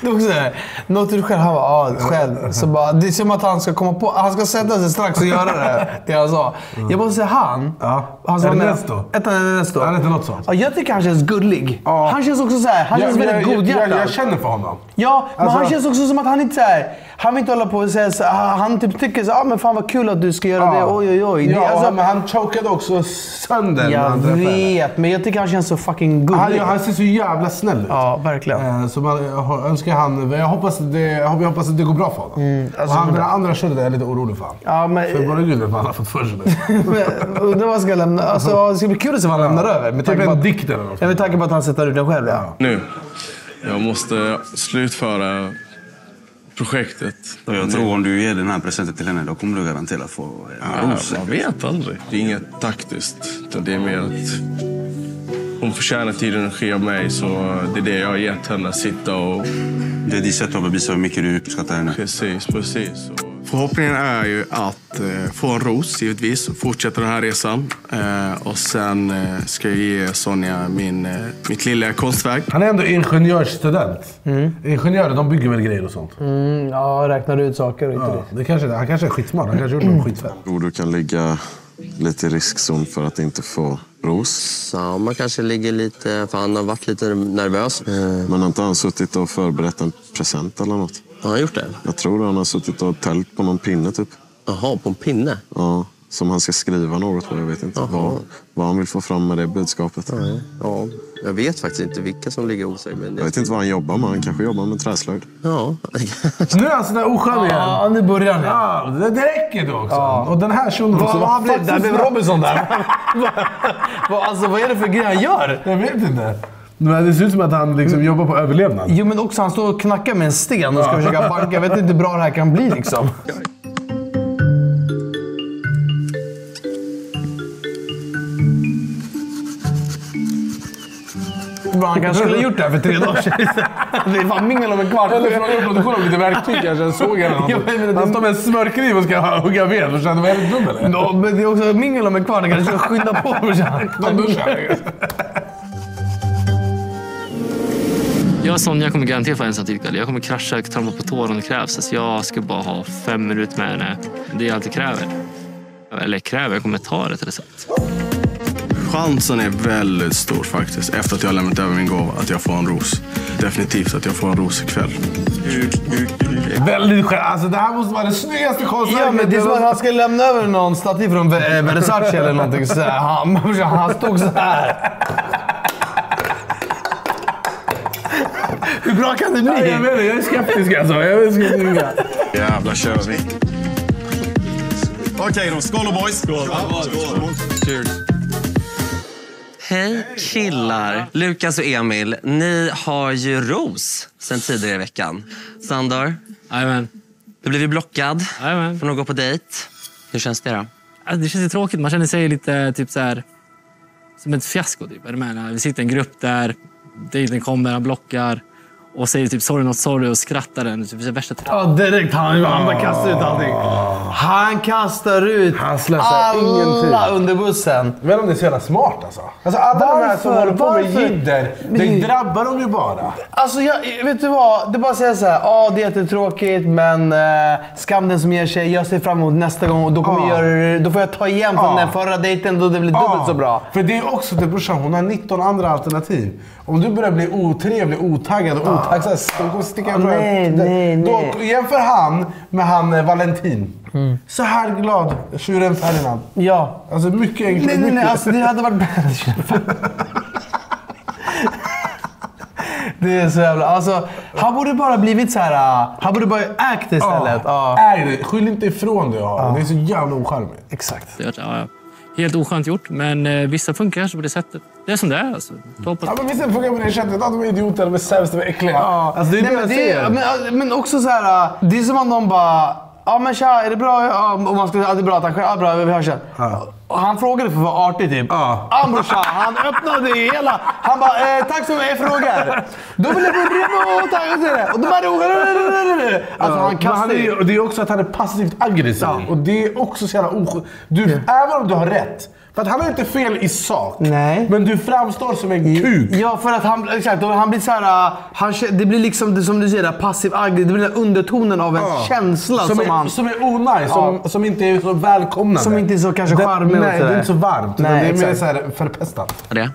Speaker 6: Det är också så här, något du själv, han bara, ja, själv. Så bara, det är som att han ska komma på, han ska sätta sig strax och göra det. Det han sa. Jag måste säga han. han var med-
Speaker 2: Ernesto.
Speaker 6: Ett Ernesto.
Speaker 2: Han heter något sånt.
Speaker 6: Ja, jag tycker han känns gullig. Han känns också så här, han
Speaker 2: Jag-
Speaker 6: känns väldigt
Speaker 2: jag- jag-
Speaker 6: godhjärtad.
Speaker 2: jag- jag känner för honom.
Speaker 6: Ja, men
Speaker 2: Alltså-
Speaker 6: han känns också som att han inte så här, han vill inte hålla på och säga så, här, han typ tycker så ah, men fan vad kul att du ska göra det, oj oj oj. Det,
Speaker 2: Ja,
Speaker 6: alltså,
Speaker 2: men han chokade också sönder
Speaker 6: jag
Speaker 2: han
Speaker 6: vet, men jag tycker han känns så fucking gullig.
Speaker 2: Han, han ser så jävla snäll ut.
Speaker 6: Ja, verkligen.
Speaker 2: Eh, Så man, önskar han, jag hoppas, det, jag hoppas att det går bra för honom.
Speaker 6: alltså,
Speaker 2: och han,
Speaker 6: men-
Speaker 2: den andra köttet är jag lite orolig för.
Speaker 6: Ja, men,
Speaker 2: För bara gud vet vad han har fått för sig nu. <laughs>
Speaker 6: Undrar vad han ska lämna. Alltså, det ska bli kul att se vad han lämnar över. Med
Speaker 2: Typ en
Speaker 6: att-
Speaker 2: dikt eller något.
Speaker 6: Ja, med tanke på att han sätter ut den själv. Ja.
Speaker 20: Nu. Jag måste slutföra projektet.
Speaker 3: Och jag tror om du ger den här presenten till henne, då kommer du garanterat få en
Speaker 20: Ja,
Speaker 3: ros.
Speaker 20: man vet aldrig. Det är inget taktiskt. Utan det är mer att hon förtjänar tid och energi av mig. Så det är det jag har gett henne. Sitta och...
Speaker 3: Det är ditt sätt att bevisa hur mycket du uppskattar henne.
Speaker 20: Precis, precis.
Speaker 15: Förhoppningen är ju att eh, få en ros, givetvis, och fortsätta den här resan. Eh, och sen eh, ska jag ge Sonja min, eh, mitt lilla konstverk.
Speaker 2: Han är ändå ingenjörsstudent. Ingenjörer de bygger väl grejer och sånt?
Speaker 6: Mm, ja, räknar ut saker och inte
Speaker 2: Ja, det kanske, han kanske är skitsmart. Han kanske gjort något skitfett.
Speaker 8: Tror du kan ligga lite i riskzon för att inte få ros?
Speaker 1: Ja, man kanske ligger lite, för han har varit lite nervös.
Speaker 8: Men har inte han suttit och förberett en present eller något?
Speaker 1: Har han gjort det?
Speaker 8: Jag tror han har suttit och tält på någon pinne typ.
Speaker 1: Jaha, på en pinne?
Speaker 8: Ja, som han ska skriva något på. Jag vet inte vad, vad han vill få fram med det budskapet.
Speaker 1: Ja, jag vet faktiskt inte vilka som ligger hos sig. Men
Speaker 8: Jag vet inte vad han jobbar med. Han kanske jobbar med träslöjd.
Speaker 1: Ja.
Speaker 2: Nu är han sådär oskön igen.
Speaker 6: Ja, nu börjar han.
Speaker 2: Ja, det, det räcker då också. Och den här shunon
Speaker 6: Vad, vad han blev, där blev Robinson där. <laughs> vad, alltså, vad är det för grej han gör?
Speaker 2: Jag vet inte. Men det ser ut som att han liksom jobbar på överlevnad.
Speaker 6: Jo, men också han står och knackar med en sten och ska försöka banka. Jag vet inte hur bra det här kan bli liksom. Han kanske skulle ha gjort det här för tre dagar sedan. Det är fan mingel om en kvart.
Speaker 2: Eller fråga produktionen om lite verktyg kanske. En såg eller
Speaker 6: Ja,
Speaker 2: något. Han står med en smörkniv och ska hugga ved. Och känner, vad är det dum eller?
Speaker 6: Ja, men det är också mingel om en kvart. Han kanske ska skynda på.
Speaker 2: De duschar.
Speaker 7: Jag och Sonja kommer garanterat få ensam tillkväll. Jag kommer krascha, trampa på tår om det krävs. Alltså jag ska bara ha fem minuter med henne. Det är allt jag kräver. Eller kräver, jag kommer ta det rättare sagt.
Speaker 15: Chansen är väldigt stor faktiskt, efter att jag lämnat över min gåva, att jag får en ros. Definitivt att jag får en ros ikväll.
Speaker 2: Väldigt skönt. Alltså det här måste vara det snyggaste konstverket.
Speaker 6: Ja, men det är som att han ska lämna över någon staty från Ver- Versace eller någonting. Så här. Han, <laughs> han stod så här. Hur bra kan det bli?
Speaker 2: jag vet inte, jag är skeptisk alltså. Jag är skeptisk.
Speaker 8: Jävlar kör vi. Okej då, skål och boys! Skål.
Speaker 15: Cheers.
Speaker 1: Hej killar! Lukas och Emil, ni har ju ros sen tidigare i veckan. Sandor,
Speaker 7: Jajamän.
Speaker 1: du blev ju blockad
Speaker 7: Jajamän.
Speaker 1: från att gå på dejt. Hur känns det då?
Speaker 7: Alltså, det känns ju tråkigt. Man känner sig lite typ så här, som ett fiasko. Typ. Med? När Vi sitter i en grupp där dejten kommer, han blockar och säger typ sorry not sorry och skrattar den. Typ, värsta
Speaker 6: Ja, direkt. Han, han bara kastar ut allting. Han kastar ut
Speaker 2: Han
Speaker 6: alla under bussen.
Speaker 2: Men om det är så jävla smart alltså. Alltså alla de här som
Speaker 6: Varför?
Speaker 2: håller på med
Speaker 6: Varför?
Speaker 2: jidder, det drabbar dem ju bara.
Speaker 6: Alltså, jag, vet du vad? Det är bara att säga så här. Ja, det är jättetråkigt, men eh, skam den som ger sig. Jag ser fram emot nästa gång och då, kommer
Speaker 2: Ja.
Speaker 6: jag då får jag ta igen från
Speaker 2: Ja.
Speaker 6: den förra dejten då det blir dubbelt så bra.
Speaker 2: För det är också det brorsan, hon har 19 andra alternativ. Om du börjar bli otrevlig, otaggad och otacksam, då kommer sticka
Speaker 6: Ah, nej, nej, nej.
Speaker 2: Då jämför han med han eh, Valentin. Så här glad, tjuren Ferdinand.
Speaker 6: Ja.
Speaker 2: Alltså mycket enklare.
Speaker 6: Nej, nej, nej.
Speaker 2: mycket-
Speaker 6: Alltså, det hade varit bättre. Det är så jävla... Alltså, han borde bara blivit så här. äh, Han borde bara ägt istället. Ja.
Speaker 2: Äg det. Skyll inte ifrån det jag har. Det är så jävla ocharmigt.
Speaker 6: Exakt.
Speaker 7: Det är, ja, ja. Helt oskönt gjort, men eh, vissa funkar kanske på det sättet. Det är som det är. Alltså. Toppen.
Speaker 2: Ja, men vissa funkar på det sättet. Att de är idioter, de är sämst, de är äckliga. Alltså, det är
Speaker 6: Nej,
Speaker 2: det
Speaker 6: men,
Speaker 2: jag säger.
Speaker 6: men, men också så här. äh, Det är som om de bara... Ja men tja, är det bra? Ja, om man ska säga att det är bra, tack själv. Ja, bra, vi hörs sen. Och han frågade för att vara artig typ. Ja. brorsan, han öppnade hela. Han bara, eh, tack så mycket, frågar. Då vill jag börja med att tacka det. Och de hade... Alltså han
Speaker 2: är,
Speaker 6: ju...
Speaker 2: det är också att han är passivt aggressiv. Och det är också så jävla oskönt. Du, Även om du har rätt. För att han har inte fel i sak.
Speaker 6: Nej.
Speaker 2: Men du framstår som en kuk.
Speaker 6: Ja, för att han, exakt, han blir så här, äh, han, det blir liksom det som du säger, passiv aggressiv. Det blir den undertonen av en
Speaker 2: Ja.
Speaker 6: känsla som,
Speaker 2: som, är,
Speaker 6: han...
Speaker 2: som är onajs, som, som inte är så välkomnande.
Speaker 6: Som inte är så kanske
Speaker 2: Det-
Speaker 6: charmig
Speaker 2: Nej, det är inte så varmt.
Speaker 6: Nej,
Speaker 2: det är mer så här förpestat.
Speaker 1: Det?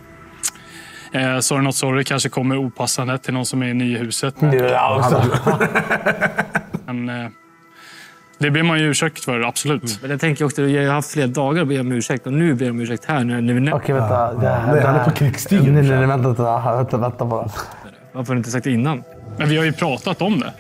Speaker 10: Eh, sorry not sorry kanske kommer opassande till någon som är ny i huset.
Speaker 6: Ja, också.
Speaker 10: Men, eh, det ber man ju ursäkt för, absolut.
Speaker 7: Men jag tänker också, jag har haft flera dagar att be om ursäkt och nu ber jag om ursäkt här. Nu, nu,
Speaker 6: Okej, vänta. Det här,
Speaker 2: nej,
Speaker 6: det
Speaker 2: han är på krigsstigen,
Speaker 6: Nej, nej, nej, vänta, vänta, vänta, vänta bara.
Speaker 7: Varför har du inte sagt det innan?
Speaker 10: Men vi har ju pratat om det.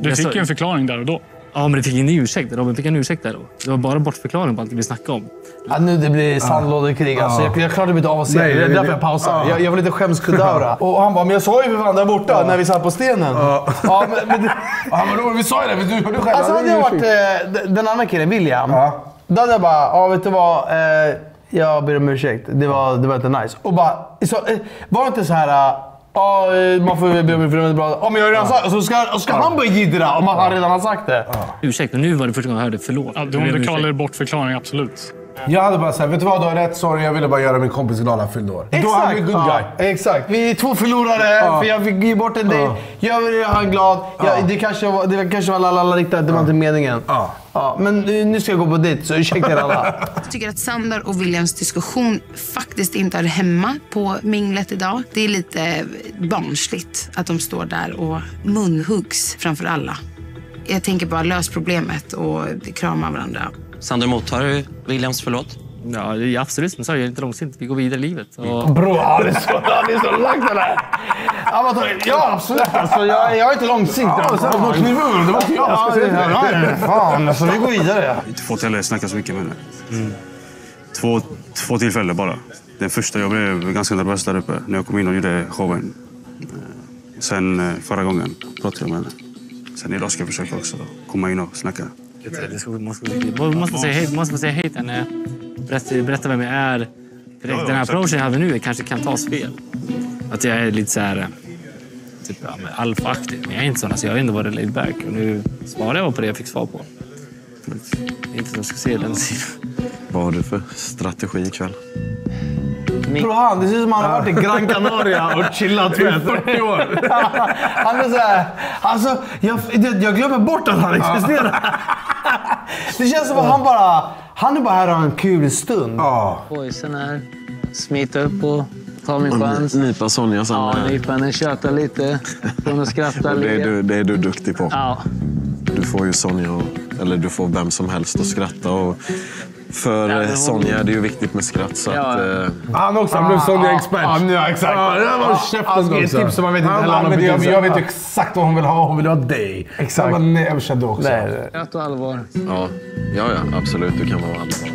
Speaker 10: Du
Speaker 7: jag
Speaker 10: fick ju en förklaring där och då.
Speaker 7: Ja, men det fick ingen ursäkt. Robin fick en ursäkt där då. Det var bara bortförklaring på allt vi snackade om.
Speaker 6: Ja, nu det blir sandlådekrig. Alltså. Jag, jag klarade mig inte av att se
Speaker 2: Nej,
Speaker 6: det. Det är därför jag pausar.
Speaker 2: Ja.
Speaker 6: Jag, jag var lite skämskuddaura. <laughs> Och han bara, men jag sa ju för fan där borta när vi satt på stenen. Ja. men, men, det-
Speaker 2: Ja, men då, vi sa ju det, men du hörde själv.
Speaker 6: Alltså hade jag varit eh, den andra killen, William, då hade jag bara, ja vet du vad, eh, jag ber om ursäkt. Det var, det var inte nice. Och bara, så, eh, var det inte så här, eh, ja eh, man får be om ursäkt det var. Ja men jag har redan sagt, och så ska, och ska han börja jiddra om han redan har sagt det.
Speaker 7: Ursäkta, nu var det första gången jag hörde förlåt.
Speaker 10: Ja, om du kallar det bortförklaring, absolut.
Speaker 2: Jag hade bara sagt, vet du vad? Du har rätt. Sorry, jag ville bara göra min kompis glad. Han fyllde år. Då är han en good guy.
Speaker 6: Ja, exakt. Vi är två förlorare,
Speaker 2: Ja.
Speaker 6: för jag fick ge bort en dejt. Jag vill göra han glad. Jag, det, kanske var, det kanske var lalala riktat, det var inte meningen. Ja. men nu nu ska jag gå på dejt, så ursäkta er alla. <laughs>
Speaker 5: Jag tycker att Sander och Williams diskussion faktiskt inte hör hemma på minglet idag. Det är lite barnsligt att de står där och munhuggs framför alla. Jag tänker bara lös problemet och krama varandra.
Speaker 21: Sander, mottar du Williams förlåt?
Speaker 7: Ja, det är absolut. Som jag sa, jag är inte långsint. Vi går vidare i livet. Och...
Speaker 6: Bro, han är så, han är så långt den här. Ja, vad tar- Ja, absolut. Alltså, jag, jag är inte långsint.
Speaker 2: Ja, och sen var det det var inte jag.
Speaker 6: Ja, ja,
Speaker 2: det?
Speaker 6: ja, Fan, alltså vi går vidare.
Speaker 3: Inte fått heller snacka så mycket med henne. Två, två tillfällen bara. Den första, jag blev ganska nervös där uppe när jag kom in och gjorde showen. Eh, Sen eh, förra gången pratade jag med henne. Sen idag ska jag försöka också komma in och snacka.
Speaker 7: Det ska- måste, måste, säga hej, måste säga hej till henne. Berätta, berätta vem jag är. Den här approachen jag hade nu kanske kan tas fel. Att jag är lite så här... Typ, ja, men alfaaktig. Men jag är inte sån. Alltså, jag har ändå varit laid back. Och nu svarar jag på det jag fick svar på. Det är inte så jag ska se den sidan.
Speaker 8: Vad har du för strategi ikväll?
Speaker 6: Bro, han, det ser ut som han har varit i Gran Canaria och chillat.
Speaker 2: I
Speaker 6: vet du.
Speaker 2: 40 år. <laughs>
Speaker 6: Han är såhär... Alltså, jag, det- jag glömmer bort att han existerar. <laughs> Det känns som att han bara... Han är bara här och har en kul stund.
Speaker 4: Boysen här. Smita upp och ta min chans.
Speaker 8: Nypa Sonja sen.
Speaker 4: Ja, nypa henne, köta lite. Få henne att skratta
Speaker 8: och det, är
Speaker 4: lite.
Speaker 8: du, det är du duktig på.
Speaker 4: Ja.
Speaker 8: Du får ju Sonja, och- eller du får vem som helst att skratta. Och för
Speaker 4: Ja,
Speaker 8: eh,
Speaker 4: hon-
Speaker 8: Sonja är det ju viktigt med skratt. Så
Speaker 4: Ja.
Speaker 8: att, eh,
Speaker 2: Han också, han blev Sonja-expert.
Speaker 6: Ja, nu, ja, exakt.
Speaker 2: Ja, det var
Speaker 6: Ja,
Speaker 2: käften
Speaker 6: ge
Speaker 2: också.
Speaker 6: tips som man vet inte heller om
Speaker 2: men jag, jag vet exakt vad hon vill ha. Hon vill ha dig.
Speaker 6: Exakt.
Speaker 2: Jag bara, nej, jag kände också.
Speaker 6: Nej,
Speaker 4: Skratt och allvar.
Speaker 8: ja, ja, ja, absolut. Du kan vara allvarlig.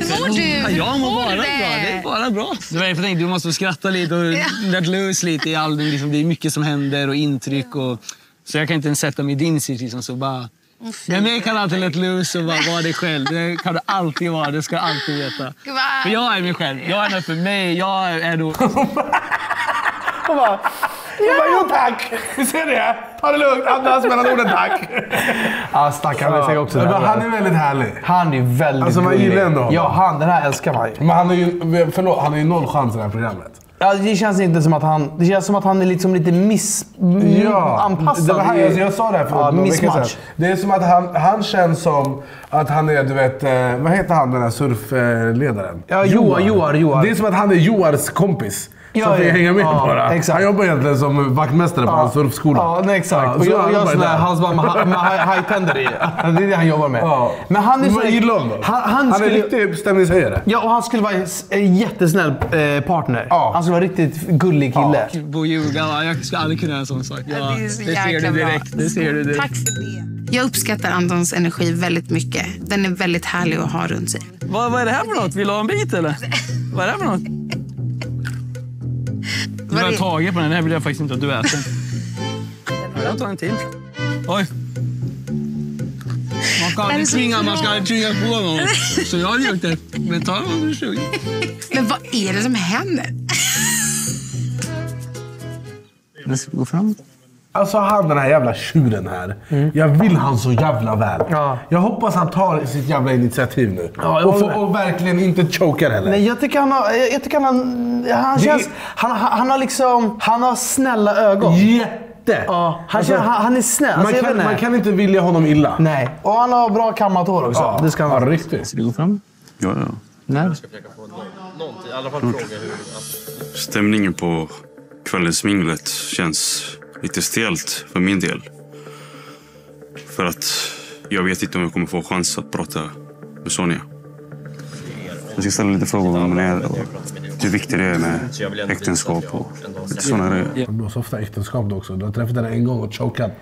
Speaker 5: Hur mår du?
Speaker 4: Ja, jag mår bara bra. Det är bara bra. Jag tänkte, du måste skratta lite och let loose lite i all, liksom, Det är mycket som händer och intryck. Och, så jag kan inte ens sätta mig i din sits. Liksom, så bara, men mig kan alltid let loose och bara vara dig själv. Det kan du alltid vara. Det ska du alltid veta. För jag är mig själv. Jag är för mig. Jag är då... <laughs>
Speaker 2: Hon bara, hon bara, jo tack. Vi ser det. Ta det lugnt. Andas mellan orden tack.
Speaker 6: Ja, stackarn. Jag säger också det.
Speaker 2: Men han är väldigt härlig.
Speaker 6: Han är väldigt
Speaker 2: Alltså man
Speaker 6: gullig.
Speaker 2: gillar ändå honom.
Speaker 6: Ja, han. Den här älskar man ju.
Speaker 2: Men han har ju, förlåt, han har ju noll chans i det här programmet.
Speaker 6: Ja, det känns inte som att han... Det känns som att han är liksom lite miss... anpassad.
Speaker 2: Det var här,
Speaker 6: i-
Speaker 2: jag, jag sa det här för
Speaker 6: ja,
Speaker 2: vecka
Speaker 6: mismatch.
Speaker 2: sedan. Det är som att han, han känns som att han är, du vet, eh, vad heter han den där surfledaren?
Speaker 6: Ja, Joar, Joar, Joar.
Speaker 2: Det är som att han är Joars kompis.
Speaker 6: Ja,
Speaker 2: som får
Speaker 6: ja.
Speaker 2: hänga med
Speaker 6: Ja,
Speaker 2: bara.
Speaker 6: exakt.
Speaker 2: Han jobbar egentligen som vaktmästare på
Speaker 6: Ja.
Speaker 2: hans surfskola.
Speaker 6: Ja, nej, exakt.
Speaker 2: Ja,
Speaker 6: och
Speaker 2: så
Speaker 6: jag,
Speaker 2: han
Speaker 6: jag sån där
Speaker 2: där.
Speaker 6: halsband med, ha- med high- high-tender i. Det är det han jobbar med.
Speaker 2: Ja.
Speaker 6: Men han är så...
Speaker 2: gillar honom?
Speaker 6: Han, han,
Speaker 2: Han är
Speaker 6: skulle,
Speaker 2: riktig stämningshöjare.
Speaker 6: Ja, och han skulle vara en jättesnäll eh, partner. Han skulle vara en riktigt gullig kille.
Speaker 4: Bo ljuga. Jag skulle aldrig kunna göra en sån sak. Ja,
Speaker 5: det är så
Speaker 4: det ser du direkt. Det ser du direkt.
Speaker 5: Tack för det. Jag uppskattar Antons energi väldigt mycket. Den är väldigt härlig att ha runt sig.
Speaker 4: Vad, vad är det här för något? Vill du ha en bit eller? <laughs> Vad är det här för något? Du har
Speaker 5: är-
Speaker 4: tagit på den. Den här vill jag faktiskt inte att du äter. Jag tar en till. Oj. Man kan aldrig tvinga, man ska aldrig tvinga på någon. Så jag har gjort det. Men ta vad du suger.
Speaker 5: Men vad är det som händer?
Speaker 7: Gå fram.
Speaker 2: Alltså han den här jävla tjuren här. Jag vill han så jävla väl. Jag hoppas han tar sitt jävla initiativ nu.
Speaker 6: Ja, jag
Speaker 2: och, får, och verkligen inte chokar heller.
Speaker 6: Nej, jag tycker han har... Jag jag tycker han har... Han,
Speaker 2: Det-
Speaker 6: känns, han, han, han har liksom... Han har snälla ögon.
Speaker 2: Jätte!
Speaker 6: Ja, han,
Speaker 2: Alltså,
Speaker 6: känner, han, han är snäll.
Speaker 2: man,
Speaker 6: Alltså, jag
Speaker 2: kan, man kan inte vilja honom illa.
Speaker 6: Nej. Och han har bra kammat hår också.
Speaker 2: Ja,
Speaker 6: det ska han
Speaker 2: ja,
Speaker 6: ha.
Speaker 2: riktigt.
Speaker 7: Ska du gå fram?
Speaker 3: Ja, ja.
Speaker 7: När?
Speaker 3: Stämningen på kvällens minglet känns lite stelt för min del. För att jag vet inte om jag kommer få chans att prata med Sonja. Jag ska ställa lite frågor om är och hur viktigt det är med äktenskap och lite sådana grejer.
Speaker 2: Du har så ofta äktenskap också. Du har träffat henne en gång och chokat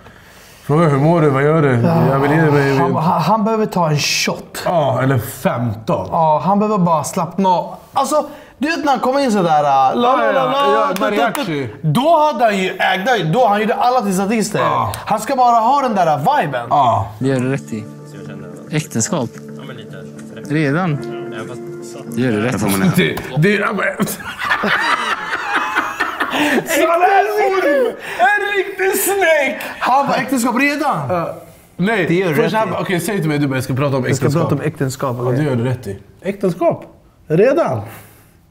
Speaker 2: Fråga hur mår du? Vad gör du? Jag vill ge dig...
Speaker 6: Han, han, han behöver ta en shot.
Speaker 2: Ja, eller 15.
Speaker 6: Ja, han behöver bara slappna av. Alltså, du vet när han kom in sådär... La, la, la, la,
Speaker 2: Ja,
Speaker 6: tut,
Speaker 2: mariachi.
Speaker 6: Då hade han ju ägda, då han gjorde alla till statister. Han ska bara ha den där viben.
Speaker 2: Ja.
Speaker 7: Det gör du rätt i. Äktenskap. Redan. Det gör du rätt i.
Speaker 2: Det, det, Sån här orm! En riktig snake!
Speaker 6: Han var äktenskap redan.
Speaker 2: Nej,
Speaker 6: Det gör du rätt
Speaker 2: han
Speaker 6: i.
Speaker 2: bara, okej säg till mig du bara, jag ska prata om
Speaker 6: Jag ska
Speaker 2: äktenskap.
Speaker 6: prata om äktenskap.
Speaker 2: Ja, det gör du rätt i. Äktenskap? Redan?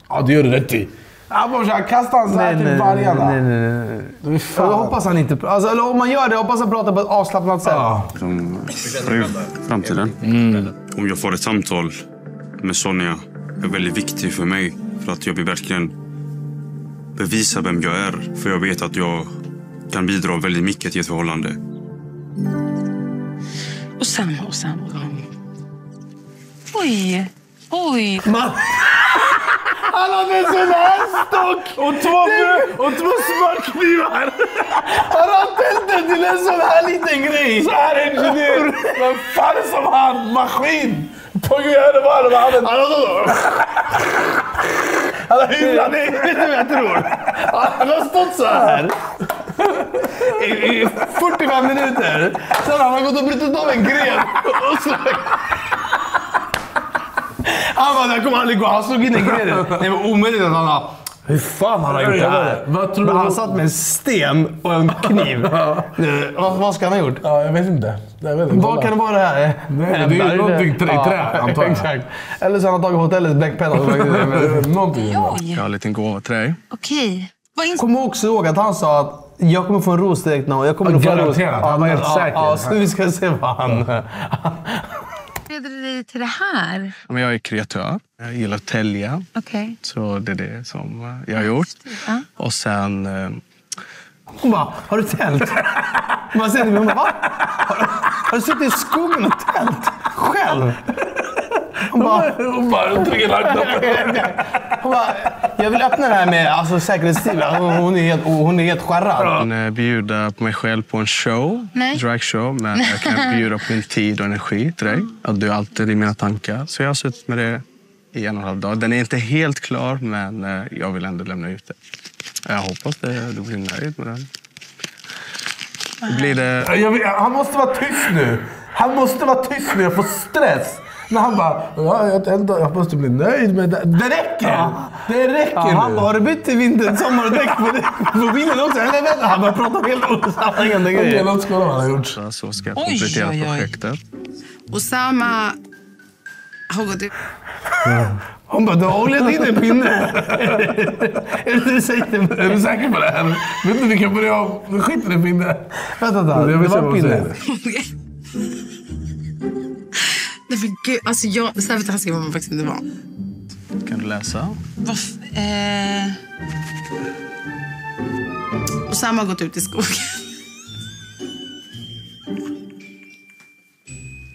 Speaker 2: Ja, det gör du rätt i. Han bara såhär, kasta han såhär till vargarna.
Speaker 6: nej, nej, nej. Jag hoppas han inte... Alltså, eller om man gör det, hoppas han pratar på ett avslappnat sätt.
Speaker 3: Som fru, framtiden. Om jag får ett samtal med Sonja är väldigt viktigt för mig. För att jag vill verkligen bevisa vem jag är. För jag vet att jag kan bidra väldigt mycket till ett förhållande.
Speaker 5: Osama, Osama. Oj, oj.
Speaker 2: Han hade en sån här stock och två, och två smörknivar.
Speaker 6: Har han tältet till en sån här liten grej?
Speaker 2: Så här ingenjör. Vem fan är som han? Maskin! På gud, jag bara, vad han
Speaker 6: Han har
Speaker 2: har hyllat
Speaker 6: Vet du vad jag tror? Han har stått så här i, i 45 minuter. Sen har han gått och brutit av en gren. Och så... Han bara, det här kommer aldrig gå. Han slog in en gren. <laughs> Det var omöjligt att han har... Hur fan han har gjort det här?
Speaker 2: Vad tror
Speaker 6: Men
Speaker 2: du?
Speaker 6: han satt med en sten och en kniv. <laughs> Nu, vad, vad ska han ha gjort?
Speaker 2: Ja, jag vet inte. Jag vet inte.
Speaker 6: Vad kan det vara det här?
Speaker 2: Nej, det är ju någonting trä- i trä, <laughs> antar jag.
Speaker 6: Exakt. Eller så har han tagit hotellets bläckpenna och.
Speaker 2: Någonting.
Speaker 20: Jag har en liten gåva till dig.
Speaker 5: Okej. Vad
Speaker 6: Kom också ihåg att han sa att jag kommer få en ros direkt nu. Jag kommer
Speaker 2: Ja,
Speaker 6: att få en ros.
Speaker 2: garanterat. Han var helt säker.
Speaker 6: Ja, så vi ska se vad han...
Speaker 5: leder det dig till det här?
Speaker 20: Men jag är kreatör. Jag gillar att tälja.
Speaker 5: Okej.
Speaker 20: Så det är det som jag har gjort.
Speaker 5: Ja.
Speaker 20: Och sen... eh,
Speaker 6: Hon bara, har du tält? Man säger hon bara, va? Har, har du suttit i skogen och tält? Själv? Hon bara,
Speaker 2: Hon bara trycker knappen.
Speaker 6: hon bara, jag vill öppna det här med alltså, säkerhetstid. Alltså, Hon är helt, hon är helt
Speaker 20: Jag
Speaker 6: skärrad.
Speaker 20: kan eh, bjuda på mig själv på en show,
Speaker 5: Nej.
Speaker 20: dragshow. Men jag kan <laughs> bjuda på min tid och energi till dig. Att du är alltid i mina tankar. Så jag har suttit med det i en och en halv dag. Den är inte helt klar, men eh, jag vill ändå lämna ut det. Jag hoppas det, du blir nöjd med den. Blir det...
Speaker 2: Jag vet, han måste vara tyst nu. Han måste vara tyst nu. Jag får stress. När han bara, ja, jag, ändå, jag måste bli nöjd med det. Det räcker! Det räcker
Speaker 6: Ja, han bara, har du bytt till vinter, sommardäck på, på bilen också? Eller vänta, han börjar prata om helt osammanhängande
Speaker 2: Okej,
Speaker 6: grejer.
Speaker 2: låt kolla vad han har gjort.
Speaker 20: Så, ska jag
Speaker 5: Oj,
Speaker 20: komplettera
Speaker 5: oj, oj.
Speaker 20: projektet.
Speaker 5: Osama har gått ut.
Speaker 6: Hon bara, du har oljat in en pinne. är det det du mig?
Speaker 2: Är du säker på det här? Vet du, vi kan börja om. Skit i din pinne.
Speaker 6: Vänta, vänta.
Speaker 2: Jag
Speaker 6: Det var en pinne.
Speaker 5: Nej men gud, alltså jag, så här taskig var man faktiskt inte vara.
Speaker 20: Kan du läsa?
Speaker 5: Vad f- eh... Osama har gått ut i skogen.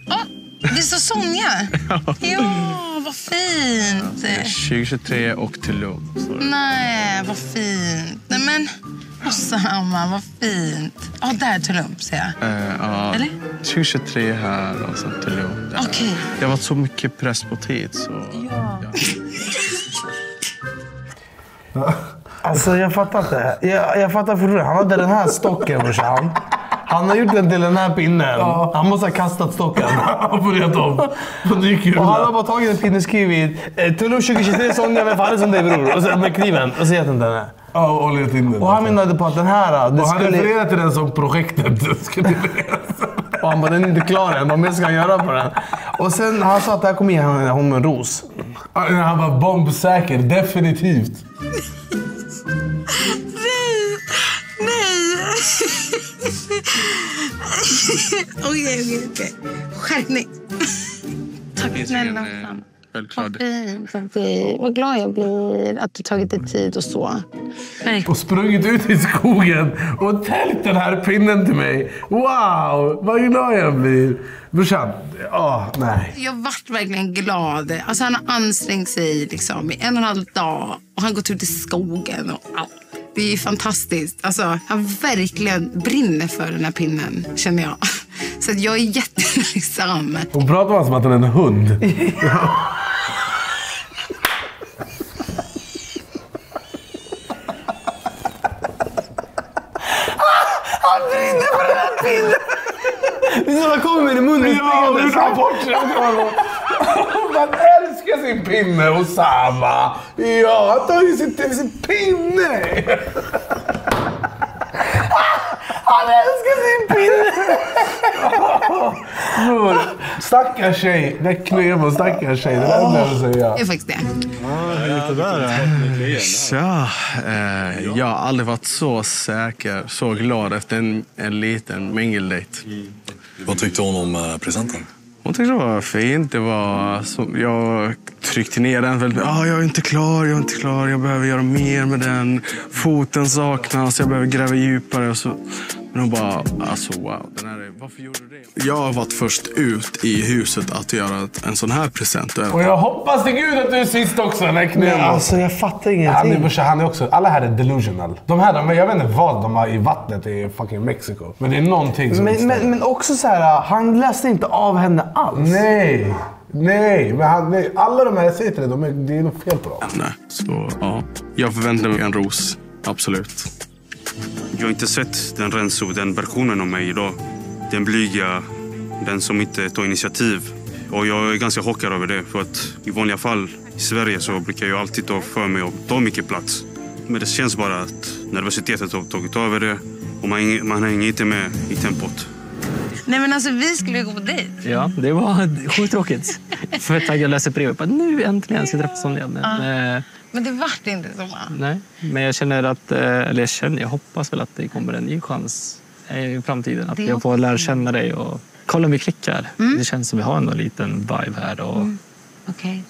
Speaker 5: Åh, det står Sonja! <laughs> Ja, vad fint!
Speaker 20: 2023 och Tulum. står det.
Speaker 5: Nej, vad fint. Nej men, Osama, vad fint. Ja, där är Tulum ser jag.
Speaker 20: Eh, ja,
Speaker 5: Eller?
Speaker 20: 2023 här och sen Tulum där.
Speaker 5: Okej.
Speaker 20: Det har varit så mycket press på tid. Så...
Speaker 6: Alltså jag fattar inte. Jag, jag fattar fortfarande. Han hade den här stocken brorsan. Han har gjort den till den här pinnen. Han måste ha kastat stocken.
Speaker 2: Han börjat om. På ny
Speaker 6: Och han har bara tagit en pinne och skrivit eh, Tulum 2023 Sonja, vem fan är som dig bror? Och så med kniven. Och så heter den den här.
Speaker 2: Ja, och oljat in den.
Speaker 6: Och han menade på att den här... Det
Speaker 2: Och han
Speaker 6: skulle...
Speaker 2: refererar till den som projektet <laughs> skulle
Speaker 6: Och han bara, den är inte klar än. Vad mer ska han göra på den? Och sen han sa att det här kommer ge honom en ros.
Speaker 2: Han var bombsäker, definitivt.
Speaker 5: Nej! Nej! Okej, okej, okej. Skärpning. Tack snälla Osama.
Speaker 20: Självklart.
Speaker 5: Vad fint, vad glad jag blir att du tagit dig tid och så.
Speaker 2: Och sprungit ut i skogen och täljt den här pinnen till mig. Wow, vad glad jag blir. Brorsan, ah, nej.
Speaker 5: Jag vart verkligen glad. Alltså han har ansträngt sig liksom i en och en halv dag och han har gått ut i skogen och allt. Det är fantastiskt. Alltså, han verkligen brinner för den här pinnen, känner jag. <laughs> Så jag är jättetacksam.
Speaker 2: Hon pratar om honom som att han är en hund. <laughs>
Speaker 6: Han brinner för den här pinnen! Det är som att han kommer med den i munnen.
Speaker 2: Ja, du tar bort den. Man älskar sin pinne, Osama. Ja, han tar ju sin, sin pinne.
Speaker 6: Han älskar sin pinne!
Speaker 2: Bror, stackars tjej. Det är Knemo, stackars tjej. Det är det enda jag vill säga.
Speaker 5: Det är faktiskt det.
Speaker 20: Tja. Eh, jag har aldrig varit så säker, så glad efter en, en liten mingeldejt.
Speaker 11: Vad tyckte hon om eh, presenten?
Speaker 20: Hon tyckte det var fint. Det var som, jag tryckte ner den väldigt ah, Jag är inte klar, jag är inte klar. Jag behöver göra mer med den. Foten saknas, jag behöver gräva djupare. Och så. Men hon bara, alltså wow. Den här är, varför gjorde du det? Jag har varit först ut i huset att göra en sån här present.
Speaker 2: Och jag hoppas till gud att du är sist också, Knemo.
Speaker 6: Men alltså, jag fattar
Speaker 2: Han är,
Speaker 6: ingenting.
Speaker 2: brorsa, han är också, alla här är delusional. De här, de, jag vet inte vad de har i vattnet i fucking Mexiko. Men det är någonting som
Speaker 6: Men, men, men också så här, han läste inte av henne alls.
Speaker 2: Nej, nej. Men han, nej. Alla de här, jag säger till dig, de är, det är något fel på dem.
Speaker 20: Nej, så ja. Jag förväntar mig en ros. Absolut. Jag har inte sett den Renzo, den versionen av mig idag. Den blyga, den som inte tar initiativ. Och jag är ganska chockad över det. För att i vanliga fall i Sverige så brukar jag alltid ta för mig och ta mycket plats. Men det känns bara att nervositeten har tagit över det. Och man, man hänger inte med i tempot.
Speaker 5: Nej men alltså vi skulle ju gå på dejt.
Speaker 7: Ja, det var sjukt tråkigt. För tag jag läste brevet. Bara, nu äntligen ska jag träffa Sonja. Men, eh,
Speaker 5: Men det vart inte så. va?
Speaker 7: nej. men jag känner att, eh, eller jag känner, jag hoppas väl att det kommer en ny chans eh, i framtiden. Att
Speaker 5: Det
Speaker 7: jag får lära känna dig och kolla om vi klickar.
Speaker 5: Mm.
Speaker 7: Det känns som vi har en liten vibe här. Och,
Speaker 5: Okej.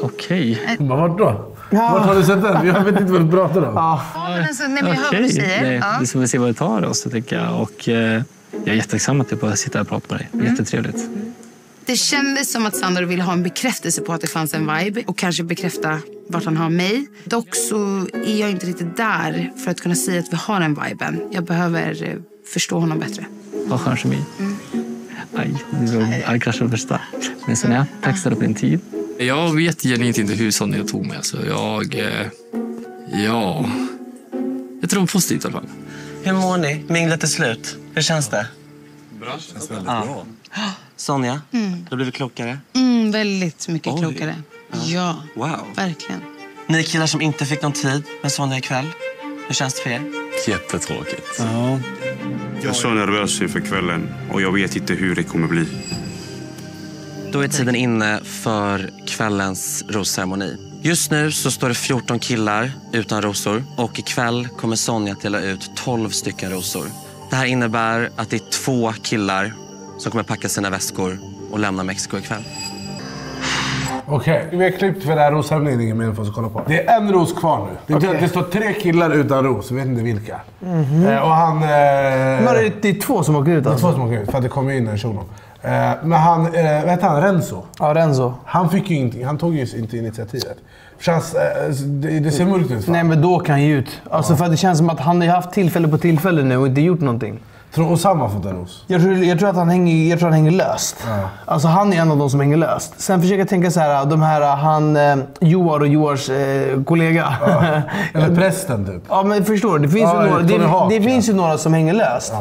Speaker 7: Okej.
Speaker 2: Hon bara, vart då? Vart har du sett den? Jag vet inte vad du pratar om.
Speaker 5: Ja, men alltså, nej, men jag hör vad du säger.
Speaker 7: det,
Speaker 5: Ja.
Speaker 7: vi se vad det tar oss, tycker jag. Och, eh, jag är jättetacksam att jag får sitta här och prata med dig.
Speaker 5: Mm.
Speaker 7: Jättetrevligt.
Speaker 5: Det kändes som att Sandor ville ha en bekräftelse på att det fanns en vibe och kanske bekräfta vart han har mig. Dock så är jag inte riktigt där för att kunna säga att vi har den viben. Jag behöver eh, förstå honom bättre.
Speaker 7: Ha skön kemi. Aj, jag kraschade första. Men Sonja, tack snälla för din tid. Jag vet genuint inte hur Sonja tog mig. Alltså, jag... Eh, ja... Jag tror positivt i alla fall.
Speaker 21: Hur mår ni? Minglet är slut. Hur känns det?
Speaker 11: Bra. Känns väldigt
Speaker 21: Ja.
Speaker 11: bra. <gasps>
Speaker 21: Sonja,
Speaker 5: Mm.
Speaker 21: du har blivit klokare.
Speaker 5: Mm, väldigt mycket
Speaker 21: Oj.
Speaker 5: klokare. Ja,
Speaker 21: Wow.
Speaker 5: verkligen.
Speaker 21: Ni killar som inte fick någon tid med Sonja ikväll. Hur känns det för er?
Speaker 13: Jättetråkigt.
Speaker 20: Ja. Jag är så nervös inför kvällen och jag vet inte hur det kommer bli.
Speaker 21: Då är tiden inne för kvällens rosceremoni. Just nu så står det 14 killar utan rosor och ikväll kommer Sonja att dela ut 12 stycken rosor. Det här innebär att det är två killar som kommer packa sina väskor och lämna Mexiko ikväll.
Speaker 2: Okej, vi har klippt för det här roshämningen ingen mer för oss att kolla på. Det är en ros kvar nu. Det, det står tre killar utan ros, jag vet inte vilka.
Speaker 6: Mhm.
Speaker 2: Eh, och han... Eh,
Speaker 6: Men det är, det är två som åker ut
Speaker 2: det är
Speaker 6: alltså?
Speaker 2: två som åker ut, för att det kommer in en shuno. Eh, men han, eh, vad heter han? Renzo?
Speaker 6: Ja, Renzo.
Speaker 2: Han fick ju inte, han tog ju inte initiativet. Känns, eh, det, det ser mörkt ut.
Speaker 6: Nej, men då kan han ge ut. Alltså, för att det känns som att han har haft tillfälle på tillfälle nu och inte gjort någonting.
Speaker 2: Tror Osama har fått en ros?
Speaker 6: Jag tror, jag tror att han hänger, jag tror han hänger löst. Alltså han är en av de som hänger löst. Sen försöker jag tänka så här, de här, han, Joar och Joars eh, kollega.
Speaker 2: Eller prästen typ. <laughs>
Speaker 6: Ja, men förstår du? Det finns,
Speaker 2: Ja,
Speaker 6: ju, några, det, det finns ju några som hänger löst.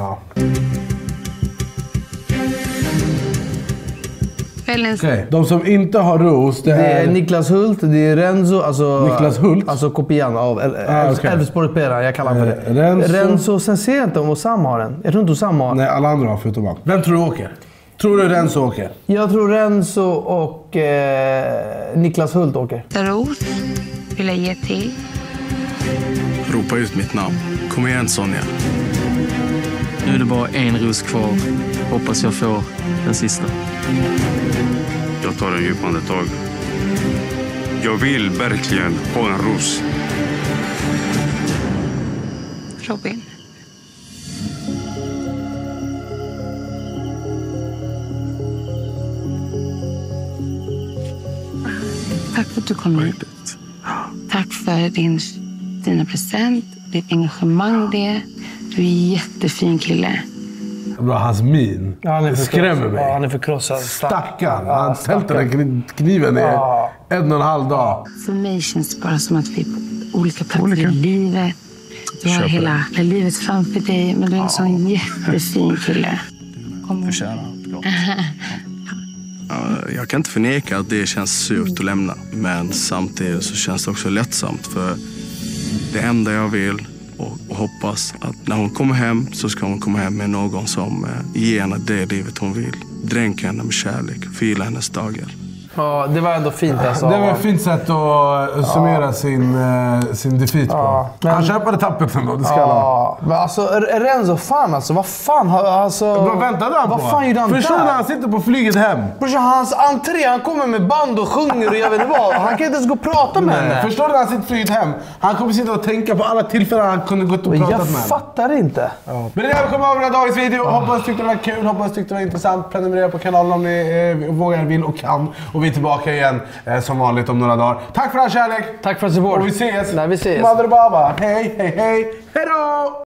Speaker 5: Kvällens...
Speaker 2: Okej, de som inte har ros, det
Speaker 6: Det
Speaker 2: är...
Speaker 6: är Niklas Hult, det är Renzo, alltså,
Speaker 2: Niklas Hult?
Speaker 6: alltså kopian av El-
Speaker 2: Ah.
Speaker 6: Elfsborgsspelaren. Jag kallar honom för det.
Speaker 2: Eh, Renzo.
Speaker 6: Renzo. Sen ser jag inte om Osama har den. Jag tror inte Osama har den.
Speaker 2: Nej, alla andra har förutom han. Vem tror du åker? Tror du Renzo åker?
Speaker 6: Jag tror Renzo och eh, Niklas Hult åker.
Speaker 5: Ros vill jag ge till.
Speaker 20: Ropa ut mitt namn. Kom igen Sonja.
Speaker 7: Nu är det bara en ros kvar. Hoppas jag får den sista.
Speaker 20: Jag tar en djup andetag. Jag vill verkligen ha en ros.
Speaker 5: Robin. Tack för att du kom hit. Tack för din fina present. ditt engagemang det. Du är en jättefin kille.
Speaker 2: Bra, hans min
Speaker 6: Ja, han är förkrossad.
Speaker 2: skrämmer mig.
Speaker 6: Ja, han är förkrossad.
Speaker 2: Stackarn.
Speaker 6: Ja,
Speaker 2: Han kni- kniven i
Speaker 6: Ja.
Speaker 2: en och en halv dag.
Speaker 5: För mig känns det bara som att vi är på olika platser i livet. Du har hela, hela livet framför dig, men du är en sån jättefin kille. <laughs>
Speaker 20: Ja, Jag kan inte förneka att det känns surt att lämna. Men samtidigt så känns det också lättsamt. För det enda jag vill och hoppas att när hon kommer hem så ska hon komma hem med någon som eh, ger henne det livet hon vill. Dränka henne med kärlek, förgylla hennes dagar.
Speaker 6: Ja, det var ändå fint alltså.
Speaker 2: Det var ett fint sätt att summera sin, eh, sin defeat på.
Speaker 6: men-
Speaker 2: Han kämpade tappert ändå, det ska.
Speaker 6: Ja, men alltså Renzo, fan alltså. Vad fan har... Alltså,
Speaker 2: Vad väntade han
Speaker 6: vad
Speaker 2: på?
Speaker 6: fan gjorde han
Speaker 2: Förstår du
Speaker 6: där?
Speaker 2: när han sitter på flyget hem?
Speaker 6: Brorsan, hans entré, han kommer med band och sjunger och jag vet inte vad. Han kan inte ens gå och prata med henne.
Speaker 2: Förstår du när han sitter på flyget hem? Han kommer sitta och tänka på alla tillfällen han kunde gått och pratat
Speaker 6: jag
Speaker 2: med henne.
Speaker 6: fattar inte.
Speaker 2: Men det är där kommer avrunda dagens video. Hoppas tyckte det var kul, hoppas tyckte det var intressant. Prenumerera på kanalen om ni eh, vågar, vill och kan. Och vi är tillbaka igen eh, som vanligt om några dagar. Tack för all kärlek!
Speaker 6: Tack för support.
Speaker 2: Och vi ses!
Speaker 6: Nej, vi ses.
Speaker 2: Mother Baba. Hej, hej, hej! Hej då!